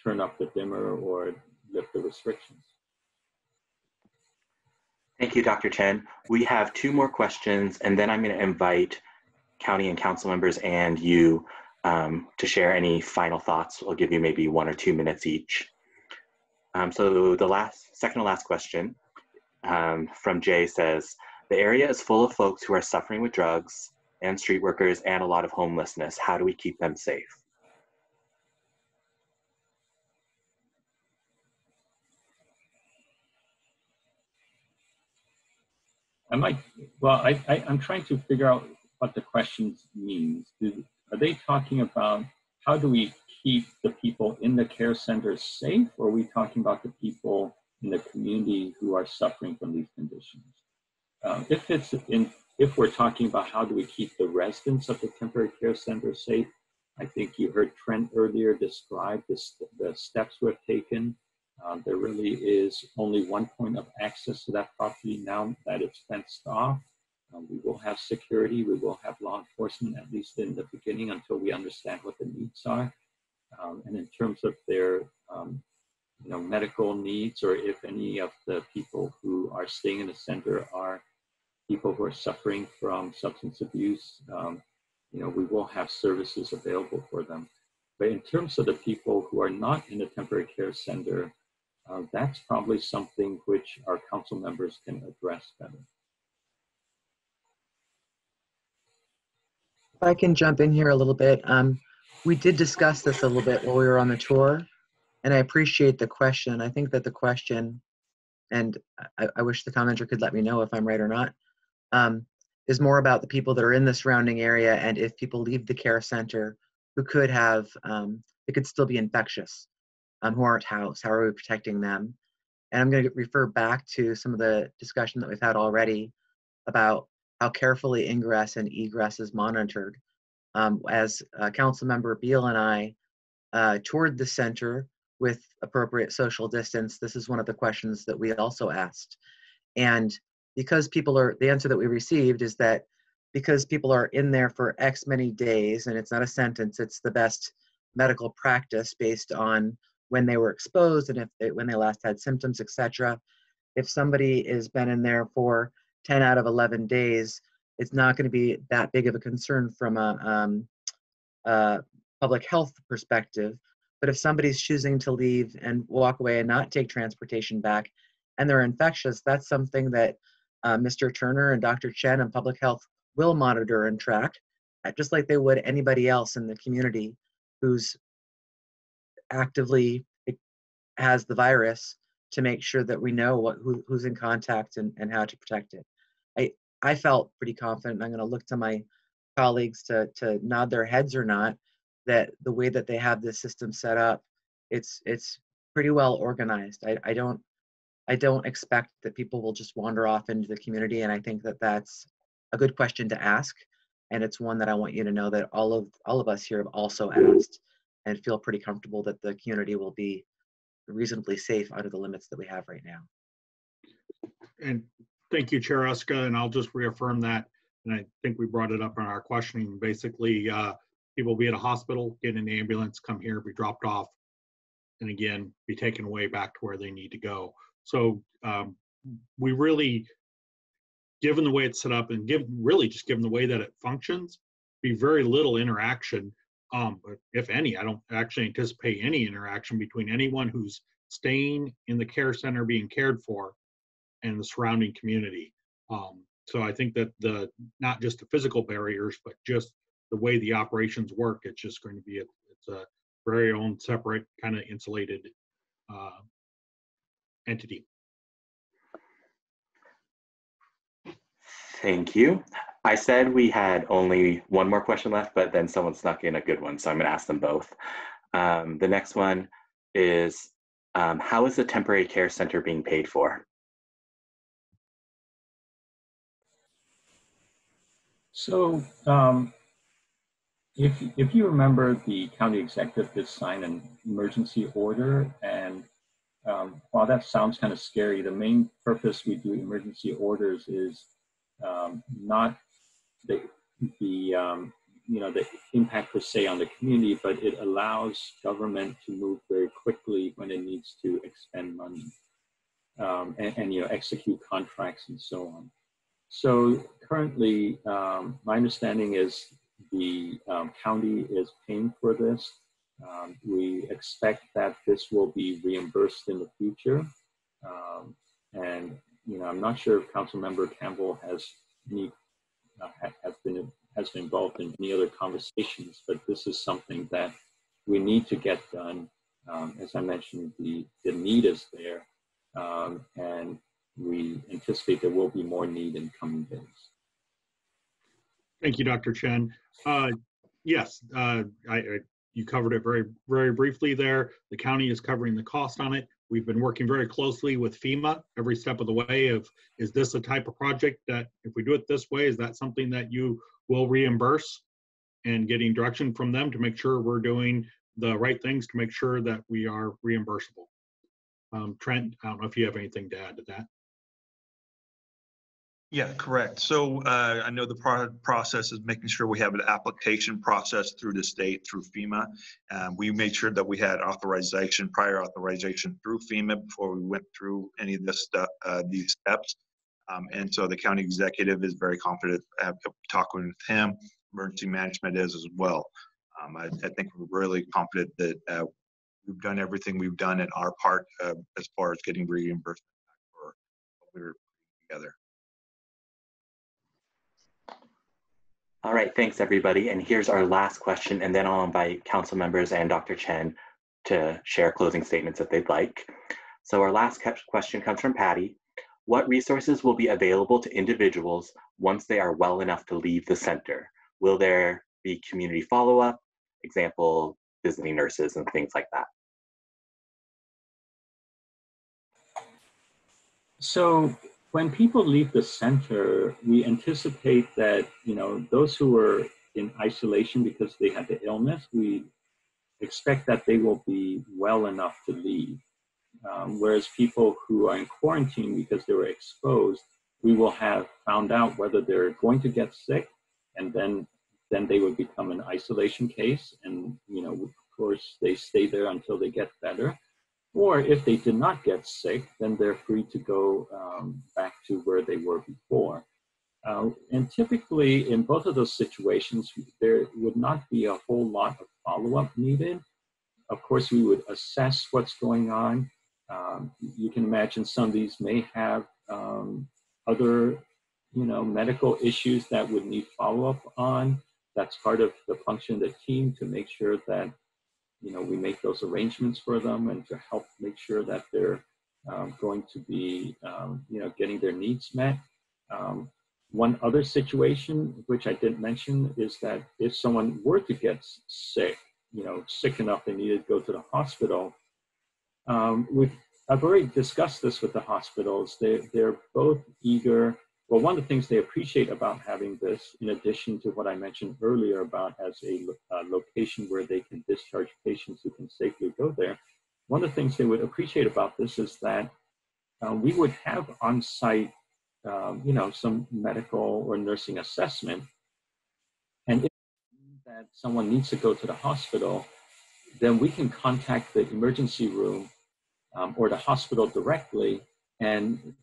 turn up the dimmer or lift the restrictions. Thank you, Dr. Chen. We have two more questions, and then I'm going to invite county and council members and you um, to share any final thoughts. I'll give you maybe one or two minutes each. Um, so the last, second to last question um, from Jay says, The area is full of folks who are suffering with drugs and street workers and a lot of homelessness. How do we keep them safe? I might, well, I, I, am trying to figure out what the question means. Do, are they talking about how do we keep the people in the care centers safe, or are we talking about the people in the community who are suffering from these conditions? Um, if it's in, if we're talking about how do we keep the residents of the temporary care center safe, I think you heard Trent earlier describe this, the steps we've taken. Uh, there really is only one point of access to that property now that it's fenced off. Um, we will have security, we will have law enforcement, at least in the beginning, until we understand what the needs are. Um, and in terms of their um, you know, medical needs, or if any of the people who are staying in the center are people who are suffering from substance abuse, um, you know, we will have services available for them. But in terms of the people who are not in the temporary care center, uh, that's probably something which our council members can address better. I can jump in here a little bit, um, we did discuss this a little bit while we were on the tour, and I appreciate the question. I think that the question, and I, I wish the commenter could let me know if I'm right or not, um, is more about the people that are in the surrounding area and if people leave the care center who could have, um, it could still be infectious, um, who aren't housed. How are we protecting them? And I'm going to refer back to some of the discussion that we've had already about how carefully ingress and egress is monitored. Um, as uh, Council Member Beale and I uh, toured the center with appropriate social distance, this is one of the questions that we also asked. And because people are, the answer that we received is that because people are in there for X many days, and it's not a sentence, it's the best medical practice based on when they were exposed and if they, when they last had symptoms, etc. If somebody has been in there for 10 out of 11 days, it's not going to be that big of a concern from a, um, a public health perspective. But if somebody's choosing to leave and walk away and not take transportation back, and they're infectious, that's something that uh, Mr. Turner and Dr. Chen and public health will monitor and track, uh, just like they would anybody else in the community who's actively has the virus to make sure that we know what who, who's in contact and, and how to protect it. I, felt pretty confident. I'm going to look to my colleagues to, to nod their heads or not that the way that they have this system set up, it's it's pretty well organized. I, I don't I don't expect that people will just wander off into the community, and I think that that's a good question to ask, and it's one that I want you to know that all of all of us here have also asked, and feel pretty comfortable that the community will be reasonably safe under the limits that we have right now. And thank you, Chair Ushka, and I'll just reaffirm that. And I think we brought it up in our questioning. Basically, uh, people will be at a hospital, get an ambulance, come here, be dropped off, and again, be taken away back to where they need to go. So um, we really, given the way it's set up and given really just given the way that it functions, be very little interaction. Um, but if any, I don't actually anticipate any interaction between anyone who's staying in the care center being cared for and the surrounding community. Um, so I think that the not just the physical barriers, but just the way the operations work, it's just going to be a, it's a very own separate kind of insulated uh, entity. Thank you. I said we had only one more question left, but then someone snuck in a good one, so I'm going to ask them both. Um, the next one is um, How is the temporary care center being paid for? So, um, if, if you remember, the county executive did sign an emergency order, and um, while that sounds kind of scary, the main purpose we do emergency orders is um, not the, the um, you know the impact per se on the community, but it allows government to move very quickly when it needs to expend money um, and, and, you know execute contracts and so on. So currently, um, my understanding is the um, county is paying for this. Um, we expect that this will be reimbursed in the future. Um, and you know, I'm not sure if Councilmember Campbell has any, uh, has been has been involved in any other conversations, but this is something that we need to get done. Um, as I mentioned, the, the need is there, um, and we anticipate there will be more need in coming days. Thank you, Dr. Chen. Uh, yes, uh, I, I, you covered it very, very briefly there. The county is covering the cost on it. We've been working very closely with FEMA every step of the way of, is this a type of project that if we do it this way, is that something that you will reimburse? And getting direction from them to make sure we're doing the right things to make sure that we are reimbursable. Um, Trent, I don't know if you have anything to add to that. Yeah, correct. So uh, I know the pro- process is making sure we have an application process through the state, through FEMA. Um, we made sure that we had authorization, prior authorization through FEMA before we went through any of this uh, these steps. Um, and so the county executive is very confident, uh, talking with him, emergency management is as well. Um, I, I think we're really confident that uh, we've done everything we've done in our part uh, as far as getting reimbursement for what we were putting together. All right, thanks everybody. And here's our last question, and then I'll invite council members and Dr. Chen to share closing statements if they'd like. So our last question comes from Patty. What resources will be available to individuals once they are well enough to leave the center? Will there be community follow-up, example, visiting nurses and things like that? So when people leave the center, we anticipate that, you know, those who are in isolation because they had the illness, we expect that they will be well enough to leave. Um, whereas people who are in quarantine because they were exposed, we will have found out whether they're going to get sick, and then then they would become an isolation case, and you know, of course, they stay there until they get better. Or if they did not get sick, then they're free to go um, back to where they were before. Uh, and typically, in both of those situations, there would not be a whole lot of follow up needed. Of course, we would assess what's going on. Um, you can imagine some of these may have um, other, you know, medical issues that would need follow up on. That's part of the function of the team to make sure that you know, we make those arrangements for them and to help make sure that they're um, going to be, um, you know, getting their needs met. Um, one other situation, which I didn't mention, is that if someone were to get sick, you know, sick enough they needed to go to the hospital, um, we've, I've already discussed this with the hospitals. They, they're both eager well, one of the things they appreciate about having this, in addition to what I mentioned earlier about as a uh, location where they can discharge patients who can safely go there, one of the things they would appreciate about this is that uh, we would have on-site, um, you know, some medical or nursing assessment. And if that someone needs to go to the hospital, then we can contact the emergency room um, or the hospital directly and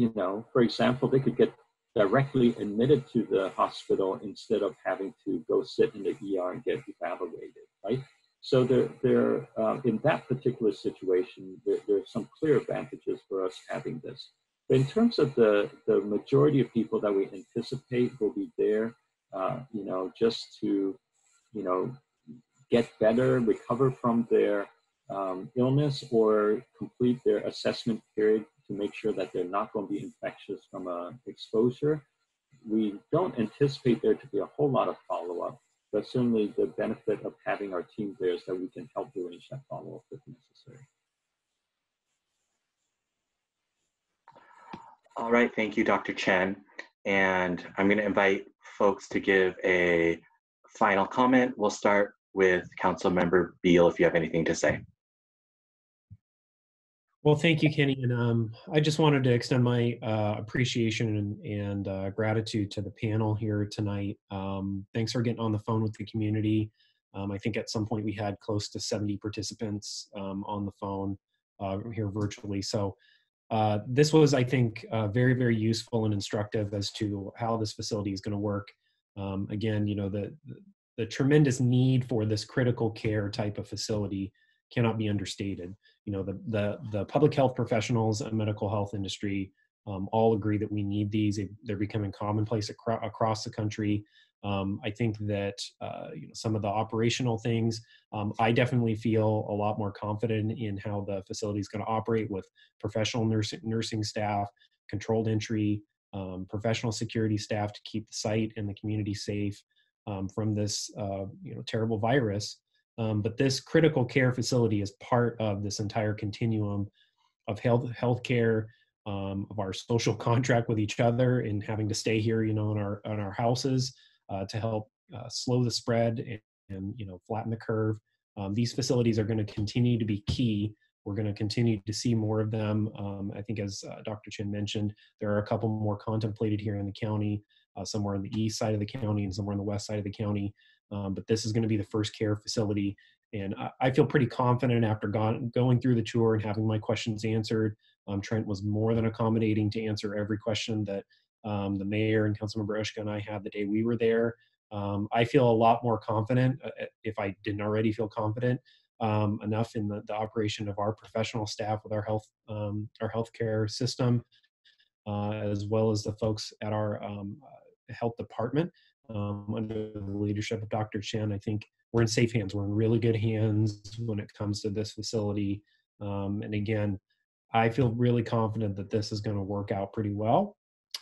you know, for example, they could get directly admitted to the hospital instead of having to go sit in the ER and get evaluated, right? So there, there, uh, in that particular situation, there, there, are some clear advantages for us having this. But in terms of the, the majority of people that we anticipate will be there, uh, you know, just to, you know, get better, recover from their um, illness or complete their assessment period to make sure that they're not going to be infectious from a exposure. We don't anticipate there to be a whole lot of follow-up, but certainly the benefit of having our team there is that we can help arrange that follow-up if necessary. All right, thank you, Dr. Chen. And I'm going to invite folks to give a final comment. We'll start with Council Member Beale if you have anything to say. Well, thank you, Kenny. And um, I just wanted to extend my uh, appreciation and, and uh, gratitude to the panel here tonight. Um, thanks for getting on the phone with the community. Um, I think at some point we had close to 70 participants um, on the phone uh, here virtually. So uh, this was, I think, uh, very, very useful and instructive as to how this facility is going to work. Um, again, you know, the, the tremendous need for this critical care type of facility cannot be understated. You know, the the the public health professionals and medical health industry um, all agree that we need these. They're becoming commonplace acro- across the country. Um, I think that uh, you know, some of the operational things, um, I definitely feel a lot more confident in how the facility is going to operate with professional nursing, nursing staff, controlled entry, um, professional security staff to keep the site and the community safe um, from this uh, you know terrible virus. Um, but this critical care facility is part of this entire continuum of health healthcare, um, of our social contract with each other, and having to stay here, you know, in our in our houses uh, to help uh, slow the spread and, and, you know flatten the curve. Um, these facilities are going to continue to be key we're going to continue to see more of them. Um, I think, as uh, Dr. Chen mentioned, there are a couple more contemplated here in the county, uh, somewhere on the east side of the county and somewhere on the west side of the county. Um, but this is going to be the first care facility. And I, I feel pretty confident after gone, going through the tour and having my questions answered. Um, Trent was more than accommodating to answer every question that um, the mayor and Councilmember Ushka and I had the day we were there. Um, I feel a lot more confident, uh, if I didn't already feel confident, um, enough in the, the, operation of our professional staff with our health um, our healthcare system, uh, as well as the folks at our uh, health department um, under the leadership of Dr. Chen. I think we're in safe hands. We're in really good hands when it comes to this facility. Um, and again, I feel really confident that this is going to work out pretty well.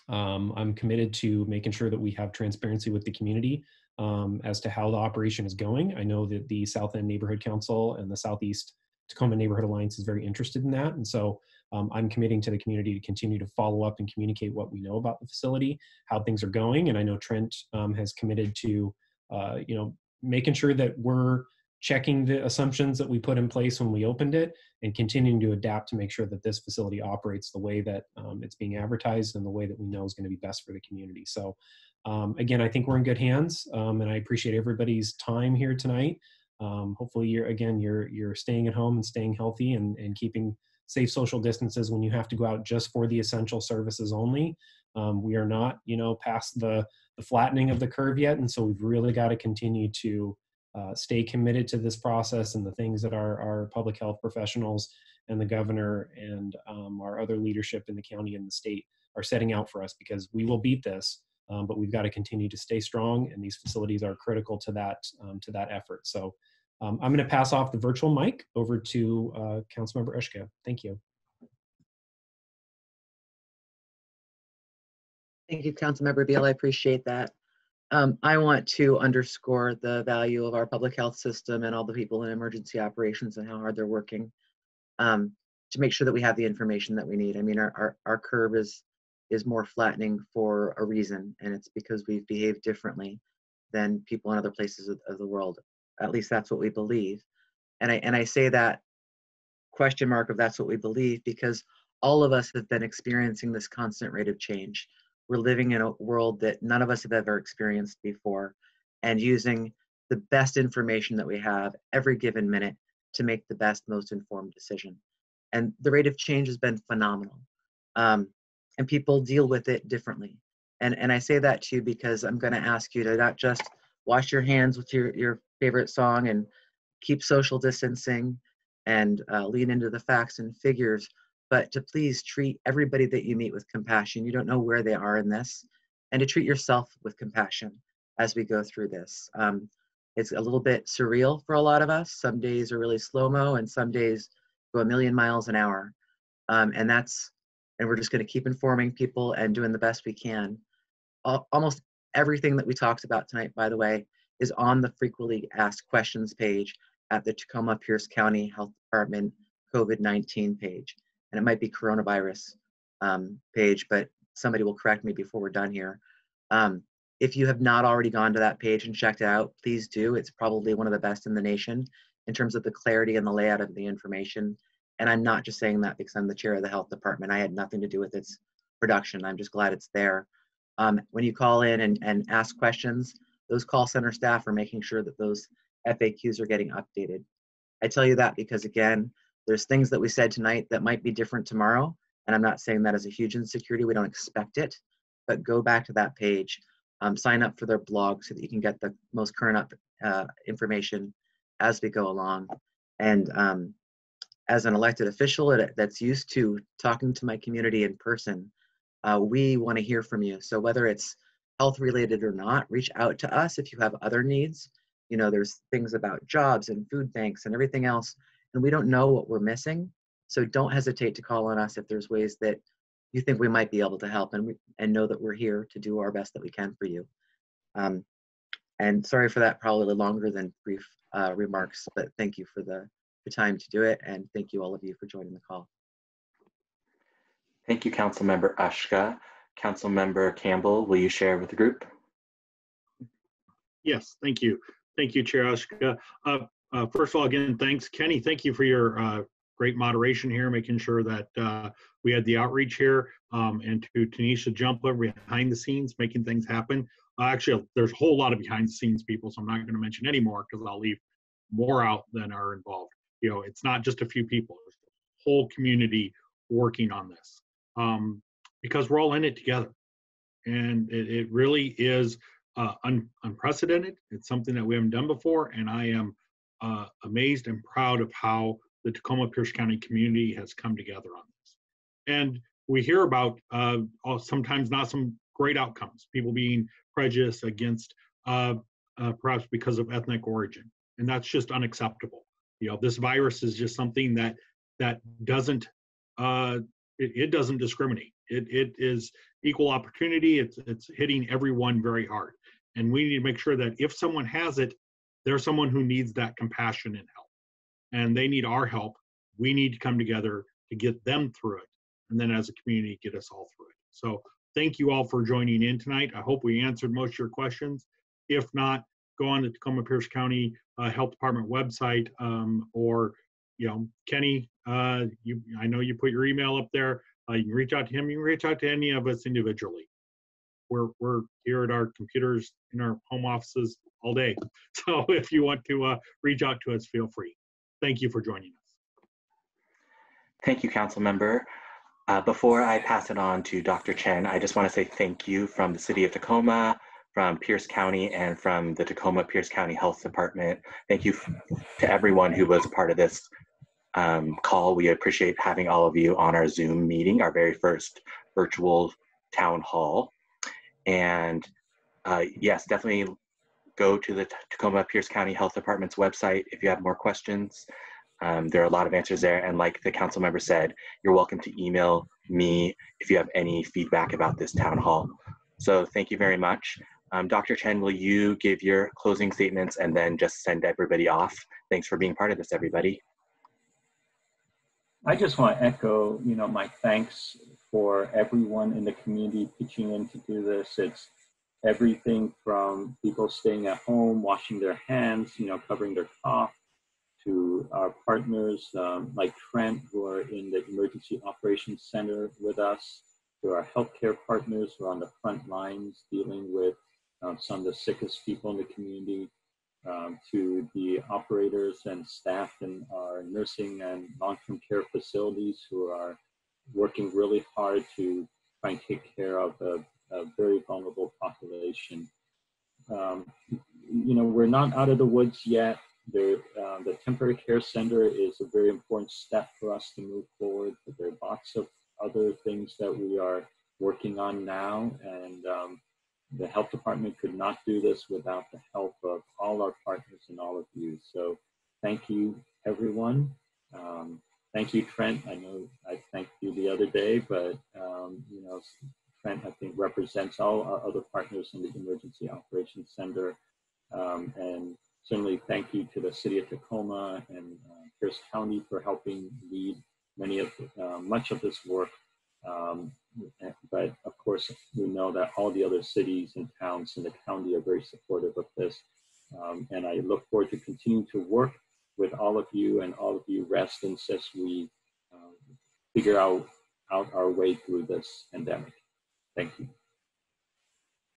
Um, I'm committed to making sure that we have transparency with the community um, as to how the operation is going. I know that the South End Neighborhood Council and the Southeast Tacoma Neighborhood Alliance is very interested in that. And so um, I'm committing to the community to continue to follow up and communicate what we know about the facility, how things are going. And I know Trent um, has committed to, uh, you know, making sure that we're checking the assumptions that we put in place when we opened it and continuing to adapt to make sure that this facility operates the way that um, it's being advertised and the way that we know is going to be best for the community. So um, again, I think we're in good hands, um, and I appreciate everybody's time here tonight. Um, hopefully, you're again you're you're staying at home and staying healthy and and keeping safe social distances when you have to go out just for the essential services only. Um, we are not, you know, past the the flattening of the curve yet, and so we've really got to continue to uh, stay committed to this process and the things that our our public health professionals and the governor and um, our other leadership in the county and the state are setting out for us because we will beat this um, but we've got to continue to stay strong, and these facilities are critical to that um, to that effort. So um, I'm going to pass off the virtual mic over to uh, Councilmember Ushka. Thank you. Thank you, Councilmember Beale. I appreciate that. Um, I want to underscore the value of our public health system and all the people in emergency operations and how hard they're working um, to make sure that we have the information that we need. I mean, our, our, our curve is is more flattening for a reason, and it's because we've behaved differently than people in other places of, of the world. At least that's what we believe. And I and I say that question mark of that's what we believe because all of us have been experiencing this constant rate of change. We're living in a world that none of us have ever experienced before and using the best information that we have every given minute to make the best, most informed decision. And the rate of change has been phenomenal. Um, and people deal with it differently. And, and I say that to you because I'm going to ask you to not just wash your hands with your, your favorite song and keep social distancing and uh, lean into the facts and figures, but to please treat everybody that you meet with compassion. You don't know where they are in this, and to treat yourself with compassion as we go through this. Um, it's a little bit surreal for a lot of us. Some days are really slow mo, and some days go a million miles an hour. Um, and that's and we're just going to keep informing people and doing the best we can. Almost everything that we talked about tonight, by the way, is on the frequently asked questions page at the Tacoma Pierce County Health Department COVID-19 page. And it might be coronavirus um, page, but somebody will correct me before we're done here. Um, if you have not already gone to that page and checked it out, please do. It's probably one of the best in the nation in terms of the clarity and the layout of the information and I'm not just saying that because I'm the chair of the health department. I had nothing to do with its production. I'm just glad it's there. Um, when you call in and, and ask questions, those call center staff are making sure that those FAQs are getting updated. I tell you that because again, there's things that we said tonight that might be different tomorrow. And I'm not saying that as a huge insecurity, we don't expect it, but go back to that page, um, sign up for their blog so that you can get the most current up, uh, information as we go along. And um, as an elected official that's used to talking to my community in person, uh, we want to hear from you. So whether it's health related or not, reach out to us if you have other needs. You know, there's things about jobs and food banks and everything else, and we don't know what we're missing. So don't hesitate to call on us if there's ways that you think we might be able to help and we, and know that we're here to do our best that we can for you. Um, and sorry for that, probably longer than brief uh, remarks, but thank you for the, the time to do it. And thank you all of you for joining the call. Thank you, Councilmember Ushka. Councilmember Campbell, will you share with the group? Yes, thank you. Thank you, Chair Ushka. Uh, uh, first of all, again, thanks. Kenny, thank you for your uh, great moderation here, making sure that uh, we had the outreach here. Um, and to Tanisha Jumpler behind the scenes, making things happen. Uh, actually, there's a whole lot of behind the scenes people, so I'm not going to mention any more because I'll leave more out than are involved. You know, it's not just a few people, there's a whole community working on this um, because we're all in it together. And it, it really is uh, un, unprecedented. It's something that we haven't done before, and I am uh, amazed and proud of how the Tacoma Pierce County community has come together on this. And we hear about uh, sometimes not some great outcomes, people being prejudiced against uh, uh, perhaps because of ethnic origin, and that's just unacceptable. You know, this virus is just something that that doesn't uh, it, it doesn't discriminate. It it is equal opportunity. It's it's hitting everyone very hard, and we need to make sure that if someone has it, there's someone who needs that compassion and help and they need our help. We need to come together to get them through it, and then as a community, get us all through it. So thank you all for joining in tonight. I hope we answered most of your questions. If not, go on the Tacoma Pierce County uh, Health Department website um, or you know Kenny. Uh, you, I know you put your email up there. Uh, you can reach out to him. You can reach out to any of us individually. We're we're here at our computers in our home offices all day. So if you want to uh, reach out to us, feel free. Thank you for joining us. Thank you, Council Member. Uh, before I pass it on to Dr. Chen, I just want to say thank you from the City of Tacoma, from Pierce County, and from the Tacoma Pierce County Health Department. Thank you to everyone who was a part of this um, call. We appreciate having all of you on our Zoom meeting, our very first virtual town hall. And uh, yes, definitely go to the Tacoma Pierce County Health Department's website if you have more questions. Um, there are a lot of answers there. And like the council member said, you're welcome to email me if you have any feedback about this town hall. So thank you very much. Um, Dr. Chen, will you give your closing statements and then just send everybody off? Thanks for being part of this, everybody. I just want to echo, you know, my thanks for everyone in the community pitching in to do this. It's everything from people staying at home, washing their hands, you know, covering their cough, to our partners um, like Trent, who are in the Emergency Operations Center with us, to our healthcare partners who are on the front lines dealing with um, some of the sickest people in the community, um, to the operators and staff in our nursing and long-term care facilities who are working really hard to try and take care of the a very vulnerable population. Um, you know, we're not out of the woods yet. There, uh, the temporary care center is a very important step for us to move forward, but there are lots of other things that we are working on now. And um, the health department could not do this without the help of all our partners and all of you. So thank you, everyone. Um, thank you, Trent. I know I thanked you the other day, but um, you know, Trent, I think, represents all our other partners in the Emergency Operations Center. Um, and certainly thank you to the City of Tacoma and uh, Pierce County for helping lead many of uh, much of this work. Um, but of course, we know that all the other cities and towns in the county are very supportive of this. Um, and I look forward to continuing to work with all of you and all of you residents as we uh, figure out, out our way through this pandemic. Thank you.